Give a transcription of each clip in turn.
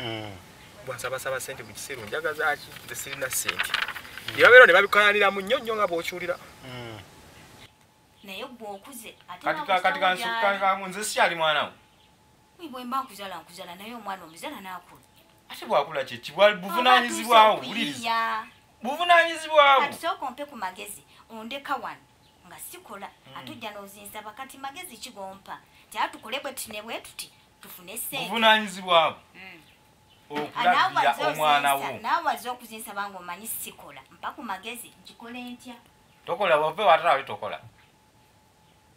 Mm. bwansabasaba sente mu kiseera onjagaza ki? Nze sirina sente yebabeera ne babikayaniramu nnyo nnyo nga bw'okiwulira. Mm. naye gwe okuze ate kati ka- kati kansu- ka- ka- nze sikyali mwana we bwe mba nkuzala nkuzala naye omwana omuzala n'akula. Ate bwakula kyeki bwa- buvunanyizibwawo wuliriza. buvunanyizibwawo kati sooka ompe ku magezi ondeka wano nga sikola. Ate ojja n'ozinsaba kati magezi kigompa ti ate tukole bwe tuti ne bwe tuti tufune sente buvunanyizibwawo Mm. Okulagira omwana wo. naawe waze okuzinsaba ng'omanyi sikola. Mpa ku magezi nkikole ntya? Tokola wave watala wali tokola.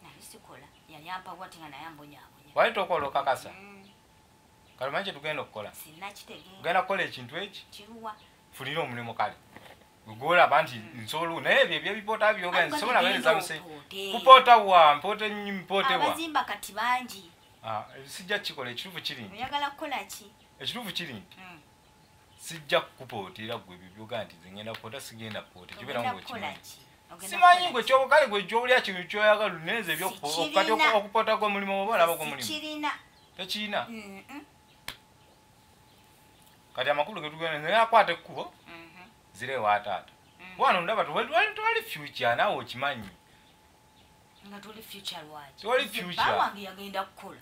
Nali sikola yali ampawati nga naye ambonyaabonya wali tokola okakasa? Mm, kale manyi kyetugenda okukola? Sinnakitegeera ogenda kukola ekintu eki? Kiruwa. Fulira omulimu kale. Gwolaba nti nsoolu naye ebyo ebyebipoota byogenda nsobola baereza buse kupoota wa mpoota nyi mpoote wa. Abazimba kati bangi. Ah, sijja kukikola ekituufu kiri oyagala kukola ki ekituufu kiri? Nti Mm. sijja kukupootera gwe byoga nti nze ngenda kupoota sigenda kupoota kibeera Ogenda nga kukola okimanyi ki? Ogenda simanyi gwe kyobukale gwe kyobulya kintu kyoyagala Sikirina. ebyokati okupoota gw'omulimu oba olaba gw'omulimu Mm, mm, kati amakulu getugenda naye akwata ekkubo mhm, zireewa taata. Mm. bwana ndaba tewali tewali future naawe okimanyi. Nga tuli future lwaki? Tewali Nze future. bba wange yagenda kukola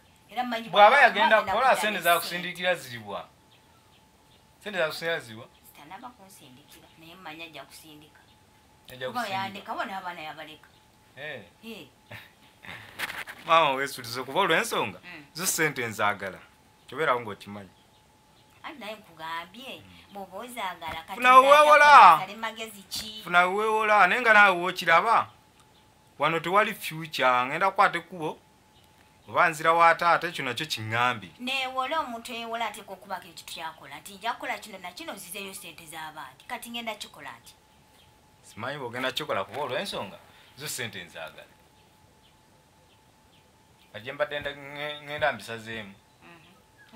bw'aba yagenda agenda kukola sente zakusindikira ziribwa sente zakusindikira ziribwa sitanaba kunsindikira naye mmanyi ajja kusindika. Yandeka bona abaana yabaleka. Eh. Maama weesulize kuba olw'ensonga Mm. zo sente nzaagala kyobeerawo ng'okimanyi. Naye nkugambye bw'oba ozaagala kati Funa weewola. sale magezi ki? Funa weewola naye nga naawe wookiraba wano tewali future ngenda kukwata ekkubo oba nzira wa taata ekyo nakyo kiŋŋambye neewola omuntu eyewola ateeka okubako ekintu kyakola nti nja kukola kino nakino zizeeyo sente z'abandi kati ngenda kikola nti simanyi bwogenda kikola kuba olw'ensonga zo sente nzaagala kajje mbadde nda- nge- ngenda mbisazeemu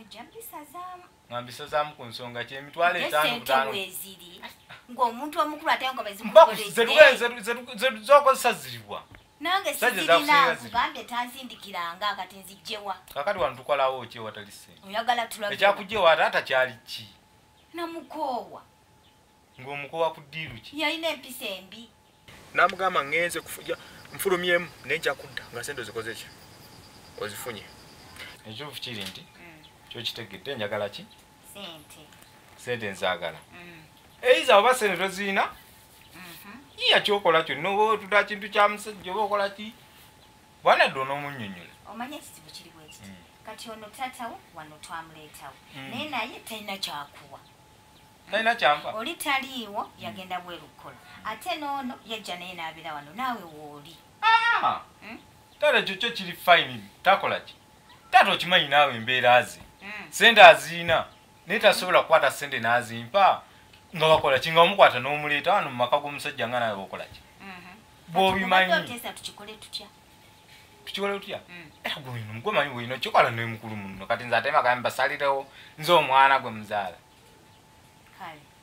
ojja mbisazaamu nga mbisazaamu ku nsonga ki emitwalo Naye etaano butaano ng'omuntu omukulu ate nga zokozesa ziribwa nange nkugambye tanzindikiranga kati nzijjewa. Kakati wano tukolawo ki ewatali sente? Oyagala tulaga ekyakugjewa ate ata kyali ki? Namukoowa. Ng'omukowa ku ddiiru ki? Yalina empisa embi. Namugamba ngenze nfulumyemu nenja kudda nga sente ozikoze ki? Ozifunye. Ekituufu kiri nti kyokitegedde njagala ki? Sente. Sente nzaagala Mm, eiza oba sente toziina iya kyokola kyonna oba otuta kintu kya musajja oba okola ki? Bwanadde onoomunnyonnyola. Omanye ekizibu kiri bwe kiti Mm. kati ono tatawo wano twamuleetawo Mm. naye naye talina kyakuwa. Talina kyampa. Oli taliiwo yagenda bweru kukola ate noono yajja naye naabira wano naawe wooli Ah! Mm. taata ekyo kyo kiri fayini takola ki? Taata okimanyi naawe embeera ze. Mm. sente aziina. Naye tasobola kukwata sente n'azimpa nga bakola ki? Nga omukwata n'omuleeta wano mu maka g'omusajja nga naawe bakola ki? Mhm. bw'obimanyi. Tukikole tutya? Mm. era gwe wino gwemanyi weino kikola noe mukulu muno kati nze ate magambe basalirewo nze omwana gwe muzaala.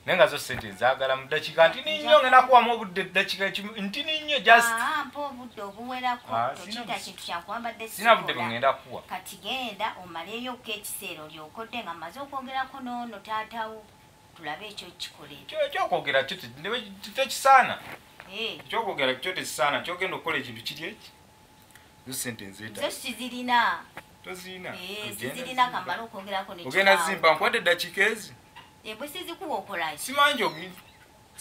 Naye nga zo sente nzaagala mu ddakiika ntini nnyo ngenda kuwamu obudde eddakiika ekimu ntini nnyo just. Ah, obudde obuwerako. Ah, kintu kyankwambadde sina budde sikola. bwe ngenda kuwa kati genda omaleeyoku ekiseera olyokodde nga maze okwogerako noono taatawo tulabe ekyo kikole Kyo- ekyokwogera kyo tekisaana Eh, ekyokwogera kyo tekisaana kyogenda okukola ekintu kiri eki zo sente nzeeta. Zo sizirina. Toziina Eh, sizirina kamala okwogerako ogenda kitaawo. zimpa nkuwadde eddakiika ezi. Eh, bwe sizikuwa okolaki simanyi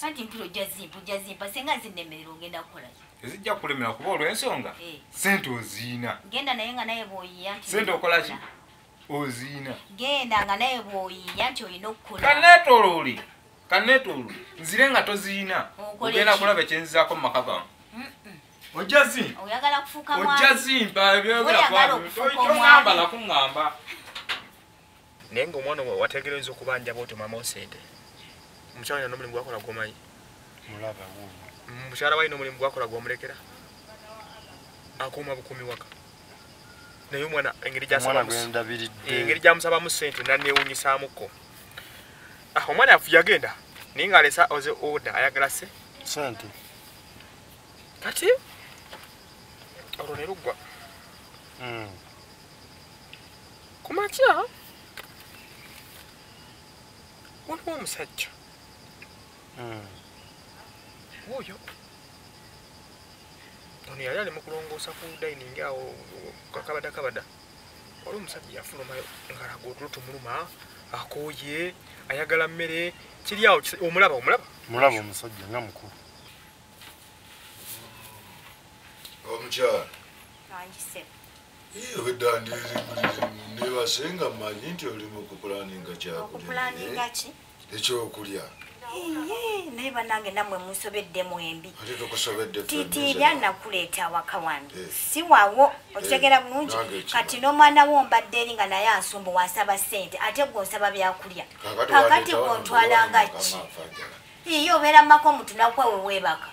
anti mpira ojja zimpa ojja zimpa senga zinnemerera ogenda kukolaki tezijja kulemera kuba olw'ensonga. Eh, sente oziina genda naye nga naye bw'oyiya sente olina okola okukola. ki oziina genda nga naye bw'oyiya nti olina okukola. Kaneetooloole kaneetooloole nzire nga toziina. Ogenda kulaba ekyenzizaako mu maka Mm-mm. ojja zi oyagala kufuuka ojja zimpa ebyogera Oyagala kwabo okufuuka toŋŋamba omwami. nakuŋŋamba naye ngaomwana wategereza okubanja bwoti mamawo sente omukyala alina n'omulimu gwakola gwomanyi? Mukyala walina omulimu gwakola gwomulekera akuuma bukumi waka naye omwana engeri gyamusabamu sente nanewunyisamuko Ah, omwana yafu yagenda naye ngaalesa oze oda ayagala se? Sente. Kati? Olwo ne luggwa Mm. ku makya waliwo omusajja. Mm. Ono yali ali mu kulongoosa ku dining awo kakabada kabada. Waliwo omusajja yafulumayo ngalaga otulo tumuluma akooye ayagala mmere kiri awo omulaba omulaba. Mulaba omusajja nga mukulu. Omukyala. Obedda nebasenga mmanyi nti oli mu kupulaninga okupulaninga ki? Ekyokulya naye bannange nammwe munsobedde mwembi tukusobedde tiitiirya nakuleeta awaka wange. Eh. si wawo okitegera bulungi? nange ekyo. kati n'omwana wo mbadde eri nga naye ansumba wansaba ssente ate gwonsaba byakulya. Kakati gw'ontwalanga ndowooza ki? iye obeera mumaka omuntu nakwewe weebaka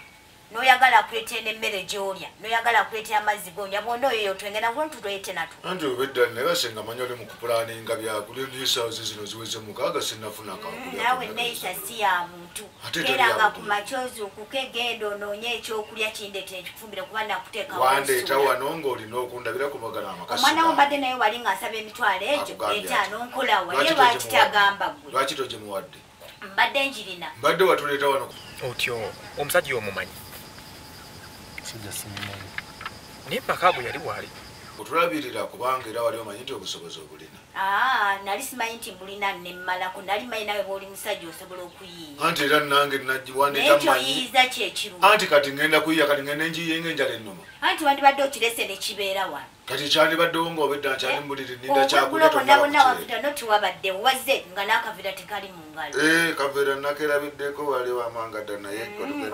n'oyagala akuleetera n'emmere gy'olya n'oyagala akuleetera amazzi g'onywa bwonna oyo yotwengena gwe ntutulete natwo anti obedda nebasenga manyi oli mu kupulaninga byakulya nesaawa zino ziweze mukaaga sinafuna kakulya naawe neeyisa si ya muntu. Geranga ya ku muntu. makyozi okuke genda onoonye ekyokulya kindeetera ekikufumbire kuba nakuteeka wandeeta wano ng'olina okundabira kubagana amakasi omwana wo mbadde naye wali ng'asaba emitwalo egyo etaano nkolawa Lwaki ye togimuwadde? lwaki tagamba gwe lwaki togimuwadde? Mbadde njirina. Mbadde watuleeta wano otyo omusajja omumanyi musajja simumanyi naye mpaka bwe yali bwali otulabirira kubanga era wali omanyi nti obusobozi obulina. Aa nali simanyi nti mbulina nemmalako nali manyi nawe bwoli musajja osobola okuyiiya. Anti era nange naye wandeeta manyi kyoyiiza kyekiruma anti kati ngenda kuyiya kati ngenda enjiye ngaenjala ennuma anti wandibadde okirese nekibeera wano kati kyandibaddewo ngaobedda nkyali mbuliri ninda obweggulo kyakulya bonna bonna tonnabakukyera wavuta noti wabadde waze nga n'akavira tekali mu ngalo. Kaveera nakerabiddeko wali wamangada naye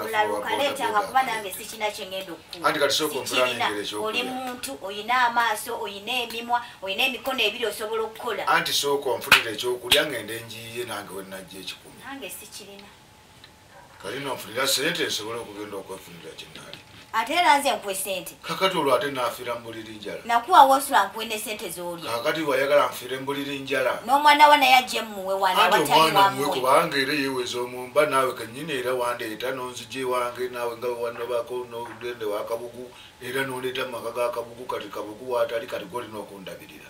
olalukaletanga kuba nange sikina kyengenda Anti kati sooka Sikirina. ompulangire ekyokulya. oli muntu olina amaaso olina emimwa olina emikono ebiri osobola okukola. Anti sooka onfunira ekyokulya ngenda enjiye nange wenajja ekikumi. Nange sikirina kali nonfunira sente nsobole okugenda okwefunira kyenaali ate era nze nkwe sente. Kakati olwo ate nafiira mbuliri njala? Nakuwawo osula nkuwe ne sente z'olya kakati wayagala nfiire mbuliri njala? N'omwana we naye ajje mmuwe wana anti watali omwana muwe wamuwe kubanga era yeeweza omumba naawe kenyini era wandeeta nonzija ewange naawe nga wanobako nogende wakabugu era nondeeta mumaka ga kabugu kati kabugu watali kati golina okundabirira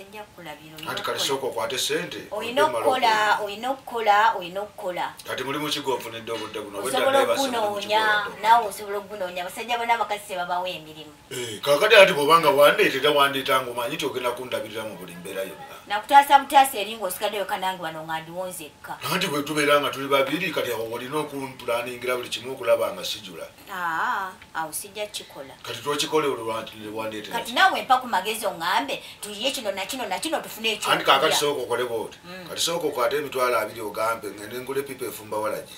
sijja kukulabira anti kati sooka okwate sente olina okukola olina okukola olina okukola kati mulimu kigo nfunidde obudde buno osobola okukikola. naawe osobola okunoonya abasajja bonna abakasi babawo emirimu. Eh, kakati ati bwobanga wandeetera wandeetanga omanyi ti ogenda kundabirira mu buli mbeera yonna nakutaasa butaasa eri ng'osigaddeyo kanange wano nga ndiwonzekka anti bwe tubeera nga tuli babiri kati awo olina okumpulaningira buli kimu okulaba nga sijula. Aa awo sijja kukikola. Kati twokikole olwo wandeetera kati naawe mpa ku magezi oŋŋambe tuyiye kino nakino nakino tufune anti kakati sooka okole booti kati sooka okwate emitwalo abiri ogambe ngende ngula epipa efumba walagi.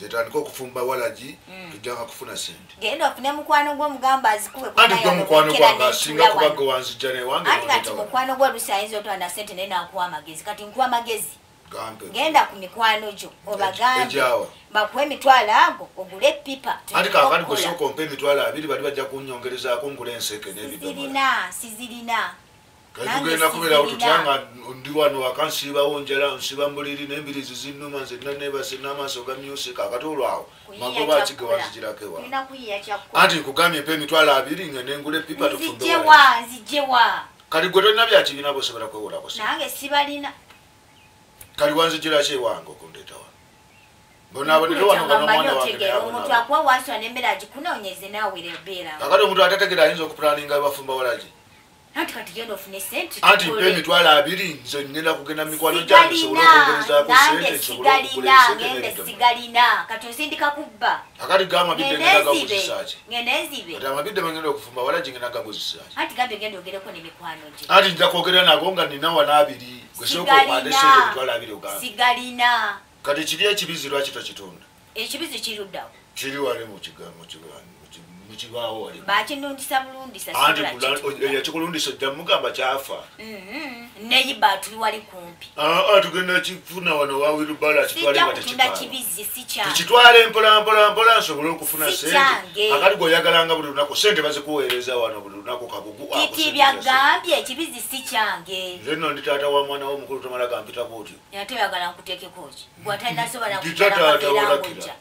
Zetandika okufumba walagi tujjanga kufuna sente genda ofune mukwano gw'omugamba azikuwe anti gwe mukwano gwange asinga kubaga wanzijja newange anti kati mukwano gwe olusi ayinza otwala sente naye nakuwa amagezi. Kati nkuwa amagezi genda ku mikwano gyo obagambe bakuwa emitwalo ago ogule epipa anti kakati gwe sooka ompa emitwalo abiri bali bajja kunyongerezaako ngula enseke n'ebidomola sizirina sizirina. Kati Nange tugenda kubeerawo tutya nga ndi wano wakansiibawo njala nsiba mbuliri n'embirizi zinnuma nzenna nebase n'amaaso gamyuse kakati olwawo. Magoba kige wanzigirako ewa? Tulina kuyiya kyakkola anti nkugambye mpa emitwalo abiri nga nengula epipa tufumbe wala. nzijewa nzijewa kati gwe tolina byakibiina bosobola kwewolako nange sibalina. Kati wanzigiraki ewange okundeeta wano omuntu akuwa wansula nemmere agikunoonyeze naawe ebeera kakati omuntu atategera ayinza okupulaninga bafumba walaki anti kati genda ofune sente anti mpa emitwalo abiri nze ngenda kugenda mikwano gyange nsobole okwongerezaako sente nsobole sigalina kati osindika kubba. Akati gamabidde ngende ngenda gakozesaki ngende enzibe kati amabidde bagenda okufumba walagi ngenda gakozesaki anti gambe genda ogereko nemikwano gye. Anti nja kwogera nago nga nina wanaabiri gwesooka okwate sente emitwalo abiri ogambe sigalina. Kati kiri ekibizi lwaki tokitunda ekibizi kiruddawo. Kiri wali mu kiga- mu kiba- mu ki- mu kibaawo wali bakinundisa bulungi anti sasobola yakikulundisa ojja mugamba kyafa. Neyiba tuli wali kumpi. Ah, ah, tugenda kifuna wano wawirubala kitwale sijja nga kutunda tekitwala. kibizi si kyange tukitwale mpola mpola mpola nsobole okufuna sente. Akati gweoyagalanga buli lunaku sente bazikuweereza wano buli lunaku kabugu titi byagambye ekibizi si kyange nze nno ndi taata wa mwana wo mukulu tomala gampita bwotyo ate oyagala nkuteekeko ki? Gwatalinasobola atawolakira.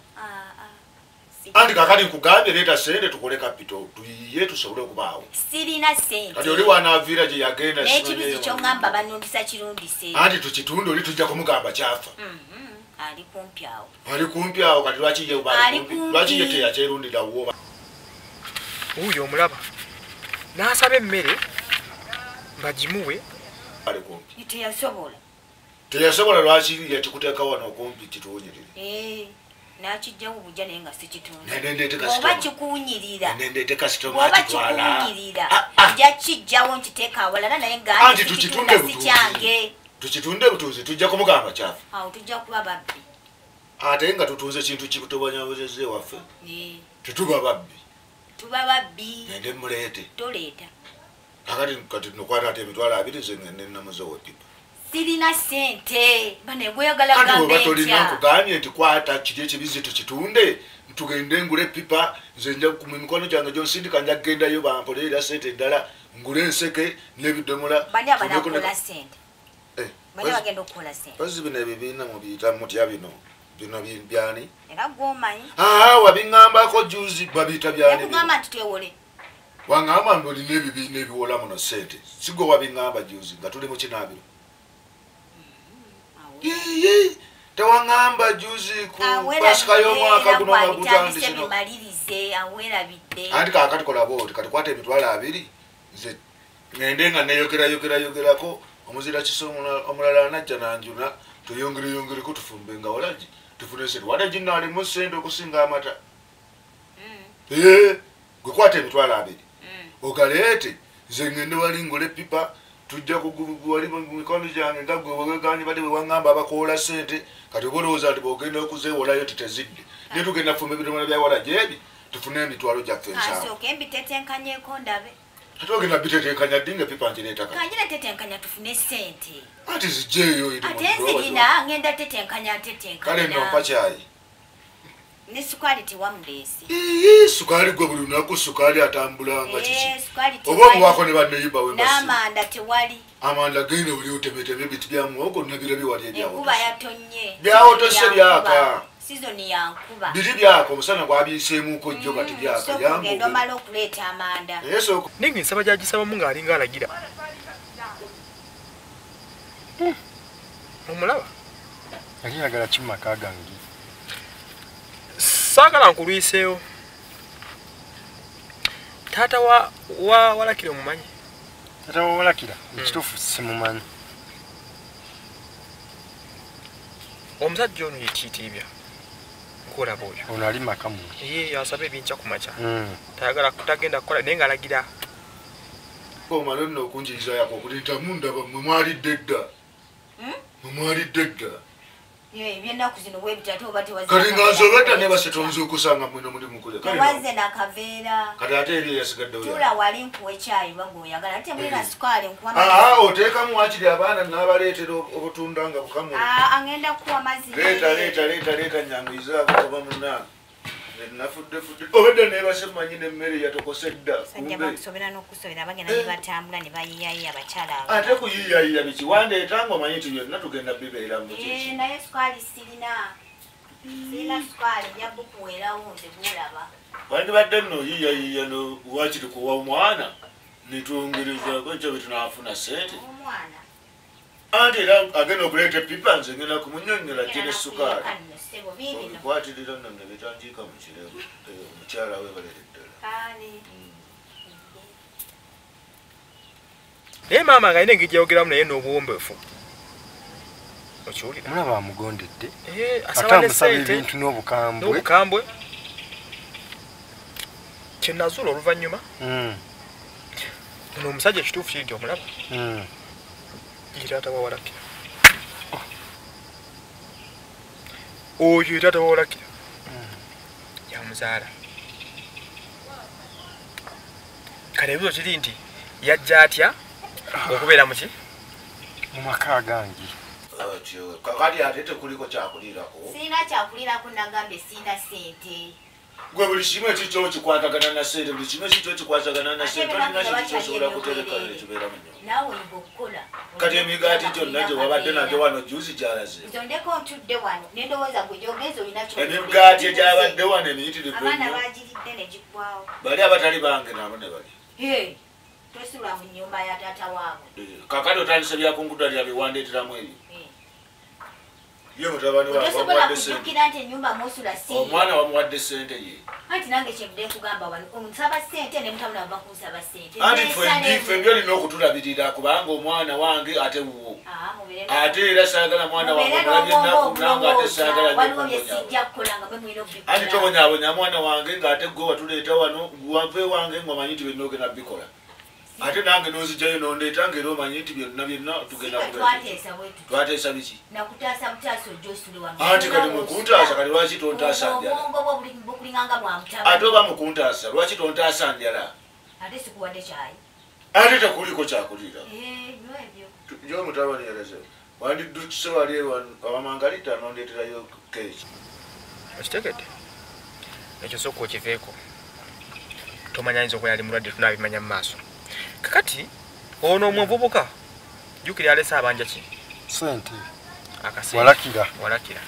Anti kakati nkugambye leeta sente tukole kapito tuyiye tusobole okubaawo. Sirina sente. Kati oli wanaaviira gye yagenda n'ekibizi kyoŋŋamba banundisa kirundise. Anti tukitunde oli tujja kumugamba kyafa. Mhm, ali kumpi awo. Ali kumpi awo kati lwaki ye uba ali Ali kumpi? kumpi. lwaki ye teyakyerundirawo wuuyo omulaba. N'asaba emmere bagimuwe. Ali kumpi. Teyasobola. Teyasobola lwaki yakikuteeka wano okumpi kituwunyirire? Eh, nakijjawo bujja naye nga sikitundu. Nendeete oba kasitoma kikuwunyirira. Nendeete kasitoma bwoba akitwala kikuwunyirira. Ah, ah. nja kijjawo nkiteeka awalala naye nga ati tukitunde butuuzi tujja kumugamba kyafa awo tujja kuba babbi. Ate nga tutunze kintu kikutobanyabuzeze waffe? Eh, tetuba babbi. Tuba babbi. Nende muleete toleeta. Kakati kati nokwata ate emitwalo abiri ze ngende namuzewo epipa sirina sente bane bweyagala anti gambe oba tolina ntya nkugambye nti kwata kiri ekibizi tukitunde tugende ngule epipa nze nja mu mikono gyange gyonsindika nja kugendayo bampoleera sente eddala ngule enseke n'ebidomola. Eh, bazi- bazi bino ebibiina mubiyita mutya bino bino bi- byani? Aa wabiŋŋambako juzi babiyita byani bino. yakugamba nti twewole. Waŋŋamba mbi olina ebibiina ebiwola muno sente sigwe wabiŋŋamba juzi nga tuli mu kinaabiro. Yiyi, tewaŋŋamba juzi ku pasika y'omwaka guno nga gutandise no bimalirize awerabidde anti kakati kolaba oti kati kwata emitwalo abiri nze ŋende nga neyogerayogerayogerako omuzira kisa omula- omulala najja nanjuna tuyongereyongereko tufumbe nga walagi tufune sente. Wate ginaalimu sente okusinga amata. Ee gwekwata emitwalo abiri. Ogaleete nze ŋende wali ngola epipa tujja wali mu mikono gyange nga gwe wegani badde wewaŋŋamba abakoola sente kati oba olowooza nti bwogenda okuzewolayo titezidde ne tugenda fumba ebidomola byawala gyebi tufune emitwalo gyaffe ensaawa. Asooke mbitetenkanyeko ndabe. Ate ogenda bitetenkanya ddi nga epipa ngireetaka kanjira tetenkanya tufune sente anti zijjeeyo ate nzirina ngenda tetenkanya kale nompa tetenkanya kyayi ne sukaali tewamuleese Ii, sukaali gwe buli lunaku sukaali atambulanga kiki? oba tewali. omuwaako ne banneyiba wembasi n'amanda tewali amanda gende buli otemeteme ebiti bya muwogo nabirabye wali enkuba ebyawotose yatonye. Byawotose byaka. sizoni ya nkuba. Biri byaka omusana gwabiiseemuko jjo kati byaka sooka ogenda yambuge omala okuleeta amanda. Naye sooka naye ngaensaba gyagisabamu ng'alinga alagira. Omulaba. Yali yagala kimaka gange saagala nkulwiseewo. Taata wa wa walakire omumanyi? Atawawalakira ekituufu simumanyi. Omusajja ono yekiitiibya nkuolaba oyo. Ono ali maka mu. Ye asaba ebinkya ku makya. Mm. tayagala tagenda kukola naye ng'alagira. Omala nno okunjiriza yako okuleetamu ndaba mwe mwalidde edda Hmm? mwe mwalidde edda ebyennaku zino bwe bityo ate oba tewaze kati nga nakaveera nsobedda ne kawera basetonze okusanga mwena muli mukule tewaze nakaveera kati ate eri eyasigaddewo tula wali nkuwa ekyayi bagweoyagala ate mulina sukaali nkuwa aa oteekamu wakiri abaana nabaleetera obutunda nga bukamu angenda kuwa mazzi. Leeta leeta leeta leeta nyanguizaako oba nafuddefudde obedde nebase manyi nemmere yatokose dda abo. ate kuyiyayiya biki? Wandeetanga omanyi nti byonna tugenda bibeera mu Eh, sukaali sirina. Sirina sukaali nja bukuweerawo nze bulaba wandibadde nno yiyayiya no wakiri kuwa omwana? Netwongerezako ekyo betunafuna sente omwana anti era agenda okuleeta epipa nze ngenda kumunyonyola gye nesukaali Kano ssebo biibino obikwatirira nno ne bitanjiika mu kirebo Eh, omukyala we balere ddala. Kaale naye maama nga alina engeri gyayogeramu naye n'obuwombeefu. Okiwulira? Mulaba amugondedde. Eh, ate amusaba ebintu n'obukambwe. Kyenazuula oluvannyuma. Mm, ono omusajja ekituufu kiri nti omulaba mm. ye taata wawalakira oyo ye taata wawalakira yamuzaala kale ebizo kiri nti yajja atya okubeera muki mu maka gange. Kakati ate tekuliko kyakuliirako? Sirina kyakulirako nagambye sirina sente gwe buli kimu ekikyo kikwatagana na sente buli kimu ekikyo kikwatagana na sente tolina kintu kyosobola kutereka ekibeera mu nyumba kati emigaati gyonna gye wabadde nagyo wano juzi gyalaze. Emigaati egyabadde wano emiyitirivu bali abatali bange nabo ne bali. Waabwe. Kakati otandise byakungudwa lya biwandeeteramu ebyo Eh. Ye mutabani wange tosobola wamuwadde sente kujjukira nti ennyumba musula si omwana wamuwadde sente ye. Anti nange kyevudde nkugamba wano omusaba ssente ne mutabula bava kunsaba ssente. Anti ffe ndi olina okutulabirira kubanga omwana wange ate wuwo. Ah, ate era saagala mwana wange n'obwongo ennaku nange ate obulowooza. saagala waliwo bye nyokumbonyaabo sijja kukola nga mwe mulina anti obikola tobonyabonya mwana wange ng'ate gwe watuleeta wano wave wange ng'omanyi nti byonna ogenda bikola ate nange n'ozijjayo nondeeta ng'era omanyi nti byonna byonna twateesa biki? Anti kati mukuntaasa kati lwaki tontaasa njala? ate mutabani oba mukuntaasa lwaki tontaasa njala? Ate tekuliko kyakulira. Eh, byo ebyo. Gyomutabani yalaze wandiddukise wali awamangalita nondeeterayo keeki. Okitegedde? Ekyo sooka okiveeko. Tomanya yinza okuba yali mulwadde tunaabimanya mu maaso kakati ono omuvubuka jjukira alese abanja ki? Sente walakira. Walakira.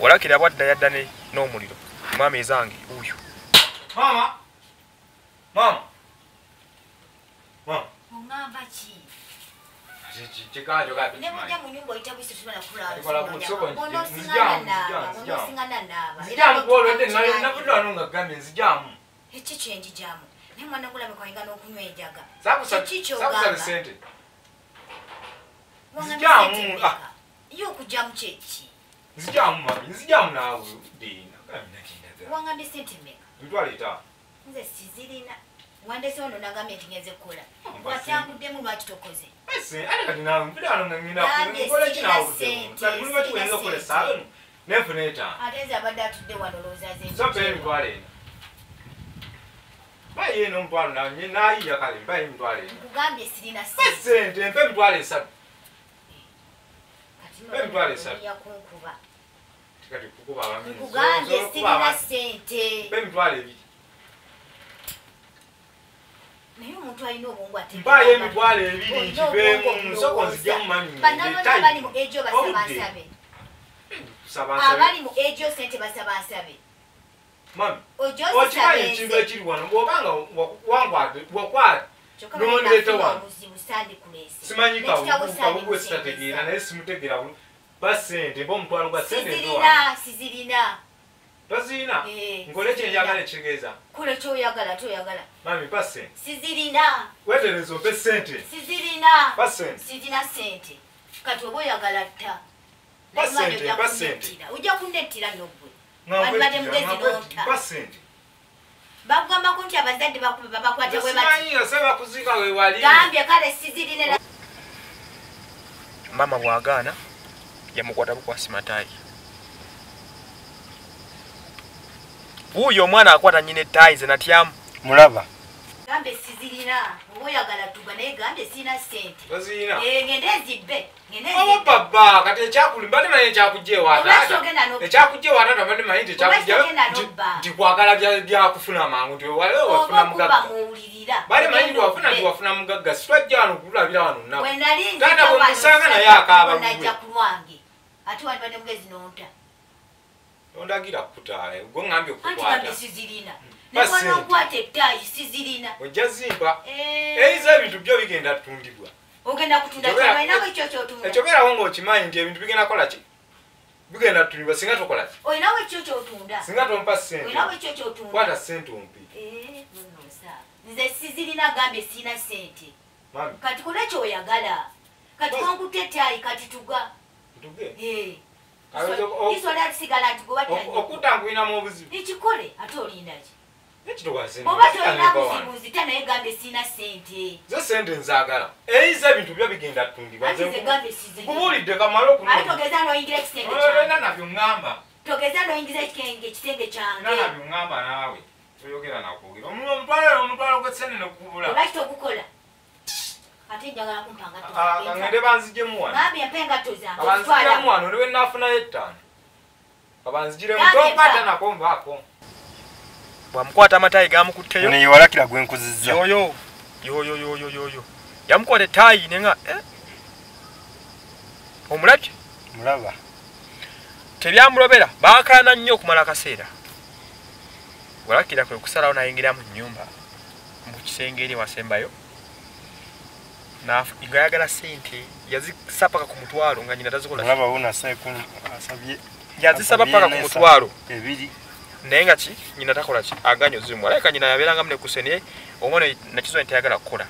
Walakira bwadda yadda ne- n'omuliro. Mwami ezange uyu. Mama mama mama oŋŋamba ki? Kikajo kati ne bujja mu nyumba oyita bwisi tosobola Alikola ku soko, kulaaonoosingana nzijamu, naaba eki kyenjijamu naye mwana gulabe kwayinga n'okunywa enjaga sakusaba Kiki sakusaba kyogamba? sente Wangambye Nzijamu, sente ah. kyeki nzijamu mami nzijamu naawe dina. Wangambye sente mmeka mitwalo etaano. Nze sizirina. Wandese ono nagambye nti ngenze kukola Amba watanguddemu lwaki tokoze? Ate nze abadde atudde wano lowoozaze so mpeera emitwalo ena baye eno omutwalo nawe nye naayiya kale mpayo emitwalo ena nkugambye sirina mpe sente mpe emitwalo esatu. Kati Emitwalo esatu. nojja kunkuba. Kati kukuba abamini nkugambye sirina sente mpe emitwalo ebiri. Naye omuntu alina obwongu ate mpayo emitwalo ebiri nkibeemu soko nzijjamu mami banabona abali mu ejo basabansabe abali mu ejo sente basabansabe mami okimanyi ekintu ekiri wano. bwobanga wakwate wano. simanyi kabugwe sitategeera naye simutegeera basente mpa omutwalo gwa sente sizirina sizirina. Tozirina? Eh, nkole sizirina. kyenjagala ekitegeeza kole kyoyagala toyagala mami mpa sente sizirina. Wetereza ompe sente sizirina. Mpa sente sirina sente kati oba oyagala tta ojja kunnettira nogwe Nkwettira, mugezi n'onta. bakugambako nti abazadde babakwate gambye kale sizirina mama bwagaana yamukwata bukwasi matayi wuuyo omwana akwata nyina ettayi nze natyamu. Mulaba gambye sizirina oba oyagala tuga naye gambye sirina sente Eh, ngende ezibbe ngende oba ezibbe baba kati ekyakuli mbadde manyi ekyakujja Oba ewaataata kyogenda no- ekyakujja ewaataata mbadde manyi nti Oba ekyakujja kyogenda nti- n'obba. nti kwagala bya- byakufuna mangu nti wali oba wafuna okuba mugagga. muwulirira. Bali manyi nti Ogenda wafuna obbe. nti wafuna mugagga situajja wano kulabira wano nnaku. Bwe nali Taata bwe musanga naye akaaba ate wandibadde mugezi nonta. Ondagira kukutaala gwe ŋŋambye anti okukwata sizirina Sente. okwata ettayi sizirina. Ojja zimpa Eh, eyiza ebintu byo bigenda tutundibwa ogenda kutunda Ekyo bera- olinawo ekyo kyotunda. ekyobeerawo ngaokimanyi nti ebintu bigenda kukola ki? Bigenda tutundibwa singa tokola ki? Olinawo ekyo kyotunda. Singa tompa sente olinawo ekyo kyotunda. Kwata sente ompi. Eh, nze sizirina gambye sirina sente kati kola kyoyagala kati Basi. wankuta ettayi kati tuga. Eh. Ayinza o- isola tisigala nti Ok- gobatanyi okutta nkulinamu obuzibu. Ekikole ate olindaki oba tolina naye sente sente nzaagala. Ebintu byo bigenda kamale noyingira nabyo ŋŋamba. Togeza kyange. Nabyo ŋŋamba naawe. Toyogera nakwogera. Omutwalo omutwalo gwesente nekukubula olwaki togukola? Ate njagala banzijemu engatto wano. Ettaano. Abanzijiremu nako nvaako bwamukwata amatayi gamukutteyo ono yewalakira gwenkuzizza yoyo yoyo yoyo yoyo. Yamukwata etayi nenga eh? omulabye? Mulaba. Tebyamulobera baakaana nnyo okumala akaseera. Walakira kwe kusalawo nayingira mu nyumba mu kisenge eri wasembayo. Nga ayagala sente yazisa paka ku mutwalo nga nyina tazikola. Asabye paka ku mutwalo. Ebiri naye nga ki? Nyina takola ki? Aganya ozimu alayika nyina yabeerangamu nekuse naye omwana nakizo nti tayagala kukola.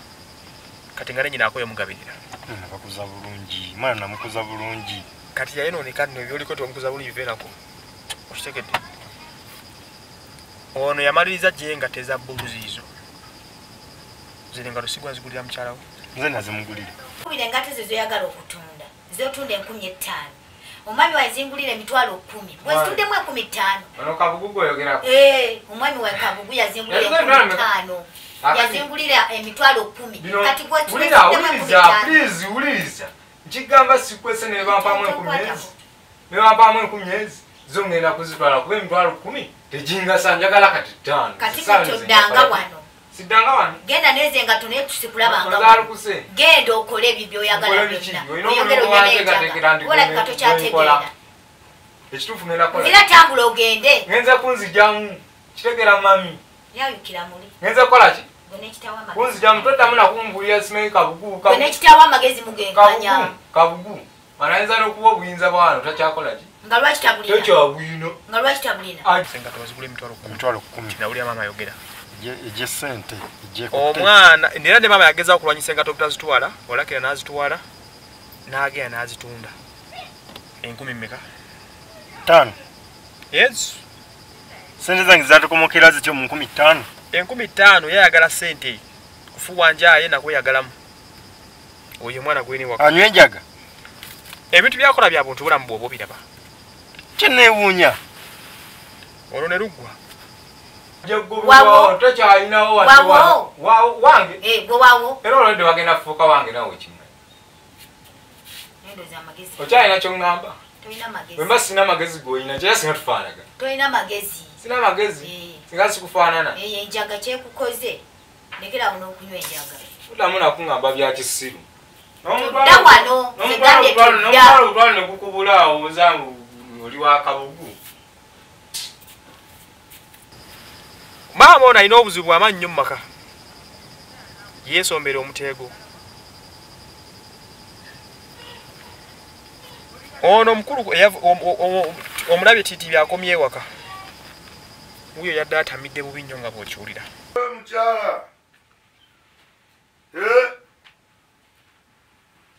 Kati nga ne nyina akoye mugabirira Ono bakuza bulungi. Mwana namukuza bulungi. Kati yayononeka nno ebyoliko tiwamukuza buli biveerako okitegedde. Ono yamaliriza gye nga teza buluzi izo ziri nga lusigwa zigulira mukyalawo nze nazimugulire kubira engato ze zoyagala okutunda. Zotunda enkumi etaano omwami wazingulira emitwalo kumi. Bwezituddemu enkumi ttaano. Eh, omwami wa kabugu yazingulira emitwalo ttaano. Yazingulira emitwalo kumi. kati wulira bwetuddemu enkumi wuliriza ttaano. please wuliriza. Nkigamba sikwese ne bampamu enkumi ezi. ne bampamu enkumi ezi. Zo ngenda kuzitwala kuba emitwalo kumi. Tegingasa njagala kati ttaano. Kati zinjagala. wano siddanga wano? Genda neze engato naye tusikulabanga wano. ozaalukuse genda okole ebyo byoyagala byonna. Olina oyongere omulimu wanteekateekera oyonejaga ndi olabika gwe- tokyategeera ekituufu nzira tambula ogende. Ngenza kunzijamu kitegera mami. Yayukira muli. Ngenza kukola ki? Gwe n'ekitawo amagezi. Kunzijamu toddamu nakumbulira simanyi kabugu. Gwe n'ekitawo amagezi mugenkanya kabugu anayinza n'okuba obuyinza bwano takyakola ki? Nga lwaki tabulina? Nga lwaki tabulina? Emitwalo kumi. Nawulira maama ayogera egyesente omwana era ne maama yagezaho okulwanyisa engato obutazitwala olakira n'azitwala n'agenda n'azitunda. Enkumi mmeka? Ttaano. Yesu sente zange zatukomokera zityo mu nkumi ttaano. Enkumi ttaano yayagala sente kufuwa njaye nakweyagalamu. Oyo omwana gwini waka anywa enjaga. Ebintu byakola bya buntu bulamu bwoba obiraba. Kyeneewuunya olwo ne luggwa. Tokyalinawo wange? Eh, era olwedde wagenda kufuuka wange nawe kimu amagezi. Okyalina kyoŋŋamba tolina magezi bwe mba sina magezi goyina kyera singa tufaanaga? Tolina magezi sina magezi Eh. singa sikufaanana? Eyo enjaga kyekukoze lekerawo n'okunywa enjaga. Tuddamu nakuŋŋamba bya kisiru. Nomutwalo gutwalo ne gukubulaawo ozange oli wa kabugu maama ono alina obuzibu bwamannyo mu maka. Yeesombera omuteego. Ono omukulu omulabye tiiti byakomye ewaka. Wuyo yadde atamidde bubi nnyo nga bw'okiwulira. Mukyala.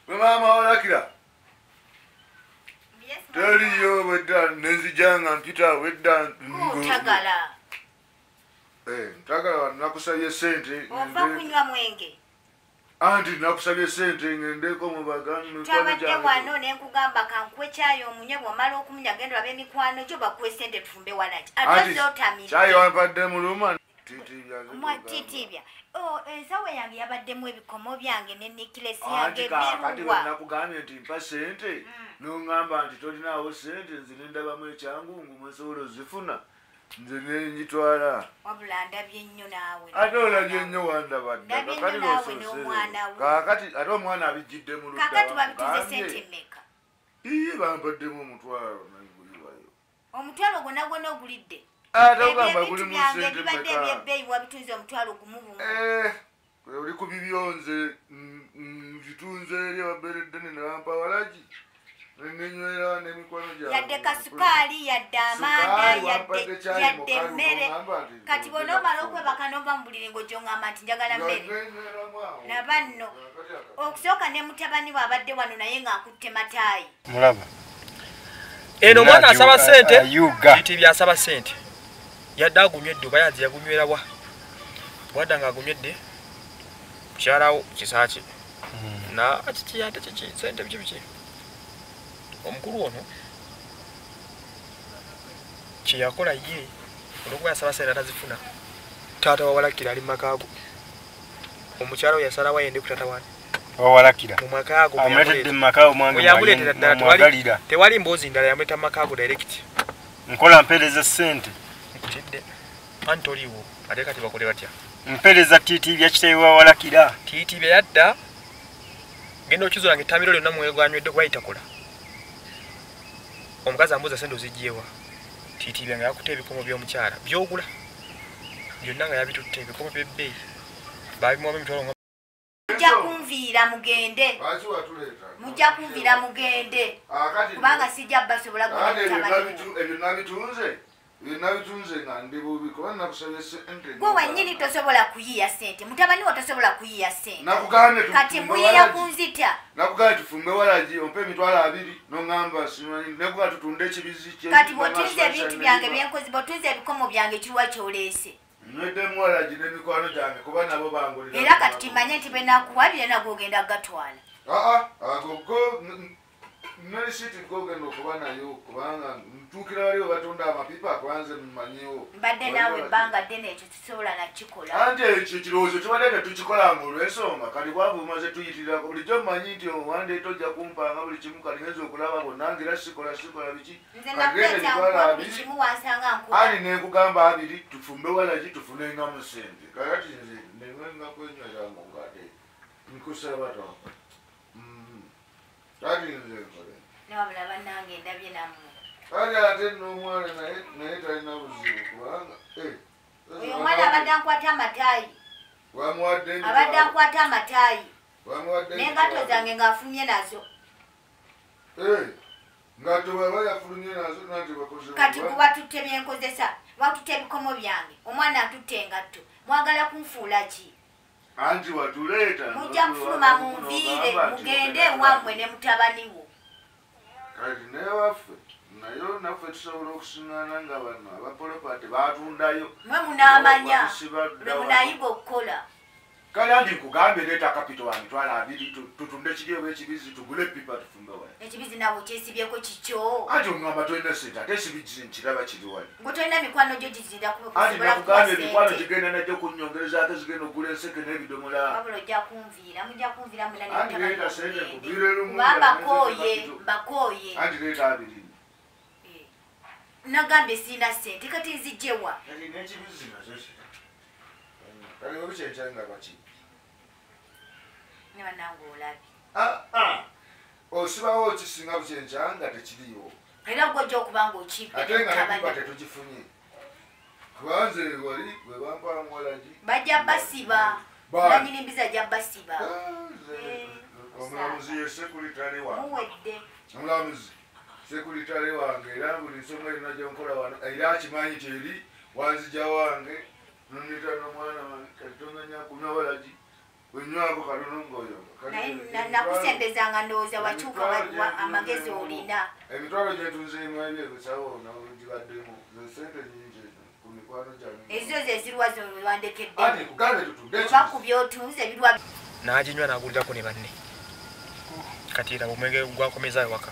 Gwe maama walakira teriyo bwedda nenzija nga mpita wedda otagala ntagala nakusabye sente ova kunywa mwenge. Anti nakusabye sente ngendeko twabadde wano nenkugamba kankwe kyayo omunywe bwomala okumunya genda olaba emikwano gyo bakuwe sente tufumbe walaki zotamidde wampadde muluma mwatitibya ensawo yange yabaddemu ebikomo byange ne nikilesi yange kakati birwa wenakugambye nti mpa sente noŋŋamba nti tolinaawo sente nze nendabamu ekyangungu mwesobola ozifuna nze nenjitwala wabula ndabye nnyo naawe ate olabye nnyo kakati ate omwana abijjidde mu kakati bakugambye. sente mmeka? Iye bampaddemu omutwalo naguliwayo omutwalo gwonna gwonna ogulidde ebintu byange bibadde ebyebbeeyi wabitunze omutwalo gumu bumu. Eh, oli ku bibyonze mm, mm, bitunze eri ababeredde ne n'emikwano gyange yadde kasukaali yadde amanda yadde emmere. kati bonaomala kufuna. okwebaka nova mu buliri ng'ogyongamba nti njagala mmere. Laba nno okusooka ne mutabani we abadde wano naye ng'akutte mataayi. Mulaba eno omwana asaba sente tiiti byasaba sente yadde agunywedde oba yazi yagunywera wa? Wadda nga agunywedde mukyalawo kisaaki na kiki ate kiki sente biki biki omukulu ono kyeyakola ye olwokuba yasaba sente atazifuna taata wawalakira ali mumakaago omukyala we yasalawo ayende ku taata wani wawalakira mu makaago mwe amuletedde yamuleeta. mu maka omwange Mwe yamuleetera ddala tewali- mboozi ndala yamuleta mu makaago direct. Nkola mpeereza sente nkutidde. Anti toliiwo ate kati bakole batya? Mpeereza tiiti bya kitayi wawalakira tiiti bye yadda genda okizuula nga ettambiro lyonna mweganywedde gwayitakola omukazi ambuuza sente ozigyewa tiiti bye nga yakuta ebikomo by'omukyala byogula byonna nga yabitutte ebikomo byebbeeyi babimuwamu emitwalo nga mujja kunviira mugende. Mujja kunviira mugende. Kubanga sijja basibula Ate ebyo ebyo nabitunze nga ndi bubi kuba nakusabye sente gwe wennyini tosobola kuyiya sente mutabani wo tosobola kuyiya sente nakugambye tu- kati tufumbe muyiya kunzita nakugambye tufumbe walagi ompe emitwalo abiri noŋŋamba simanyi nekuba tutunde ekibizi kati bamaso bw'otunze ebintu byange byenkozi bw'otunze ebikomo byange kiruwa kyoleese. Nweddemu walagi n'emikwano gyange kuba nabo bangulira era kati kimanye nti benakuwa byena gwogenda gatwala. Aa agogo nerisiti gogenda okuba nayo kubanga ntuukira waliwo batunda amapipa kwanze mumanyiwo mbadde naawe ebbanga ddene ekyo tusobola nakikola anti ekyo kirowoozo tubadde tetukikolanga olw'ensonga kati bwaba omaze tuyitirako bulijjo mmanyi nti owandeeta ojja kumpanga buli kimu kati ngeza okulaba bonna ngera sikola sikola biki? Ani nekugamba abiri tufumbe walaki tufunengamu sente kakati nze newenga kwenyweranga ngate nkusaba tonka kati nze nkole newabula bannange ndabye nammwe kati ate n'omwana naye naye talina buzibu kubanga eh, oyo omwana abadde ankwata amataayi abadde ankwata amataayi n'engato zange ng'afulumye nazo. Eh, nga tewaba yafulumye nazo nanti bakoze kati gwe batutte byenkozesa batutte ebikomo byange. Omwana atutte engatto. Mwagala kunfuula ki? Anti watuleeta mujja kufuluma munviire mugende wammwe ne mutabani wo kati naye waffe nayo naffe tusobola okusiŋŋaana nga bano abapolopati batundayo mwe munaamanya. Dda lwe munayiga okukola kale anti nkugambye leeta kapito wa mitwalo abiri tu- tutunde oba ekibizi tugule epipa tufumbe wali ekibizi nawe kyesibyeko kikyo. Anti oŋŋamba tolina sente ate ekibizi nkiraba kiri wali. Gwe tolina mikwano gyo gizinda anti nakugambye emikwano gigenda najja kunyongereza ate zigenda okugula enseke n'ebidomola. Wabula ojja kunviira mujja kunviira mwena ne Anti mutabani leeta wo sente kuviira lumu nenzeka mbakooye anti leeta abiri. Eh, nagambye sirina sente kati n'ekibizi nazo kale obi kyenkyanga baki ne bannange olabi Ah, ah. osibawo okisinga bukyenkya nga tekiriiwo. Era gwe ojja okuba nga okipe ate nga mutabani tetugifunye. Kubanze wali bwe bampamulagi bajja basiba. Ba- nanyini mbiza ajja basiba. Omulamuzi ye sekuritale wange omulamuzi sekuritale wange era buli nsonga erina gyonkola wano era akimanyi teri wanzija wange. Nonita nomwana wange katitomenya kunywa walagi wenywako naye na- nakusembezanga ndowooza wakyuka amagezi olina. emitwalo gyetunzeemu ebyebisawo nagibaddemu sente nyingi ku mikwano ezo ze zirwa ati zolwandekedde kugambe tutunde oba ku byotunze birwa n'aginywa n'agulirako ne banne. Kati era omwenge gwakomeza ewaka.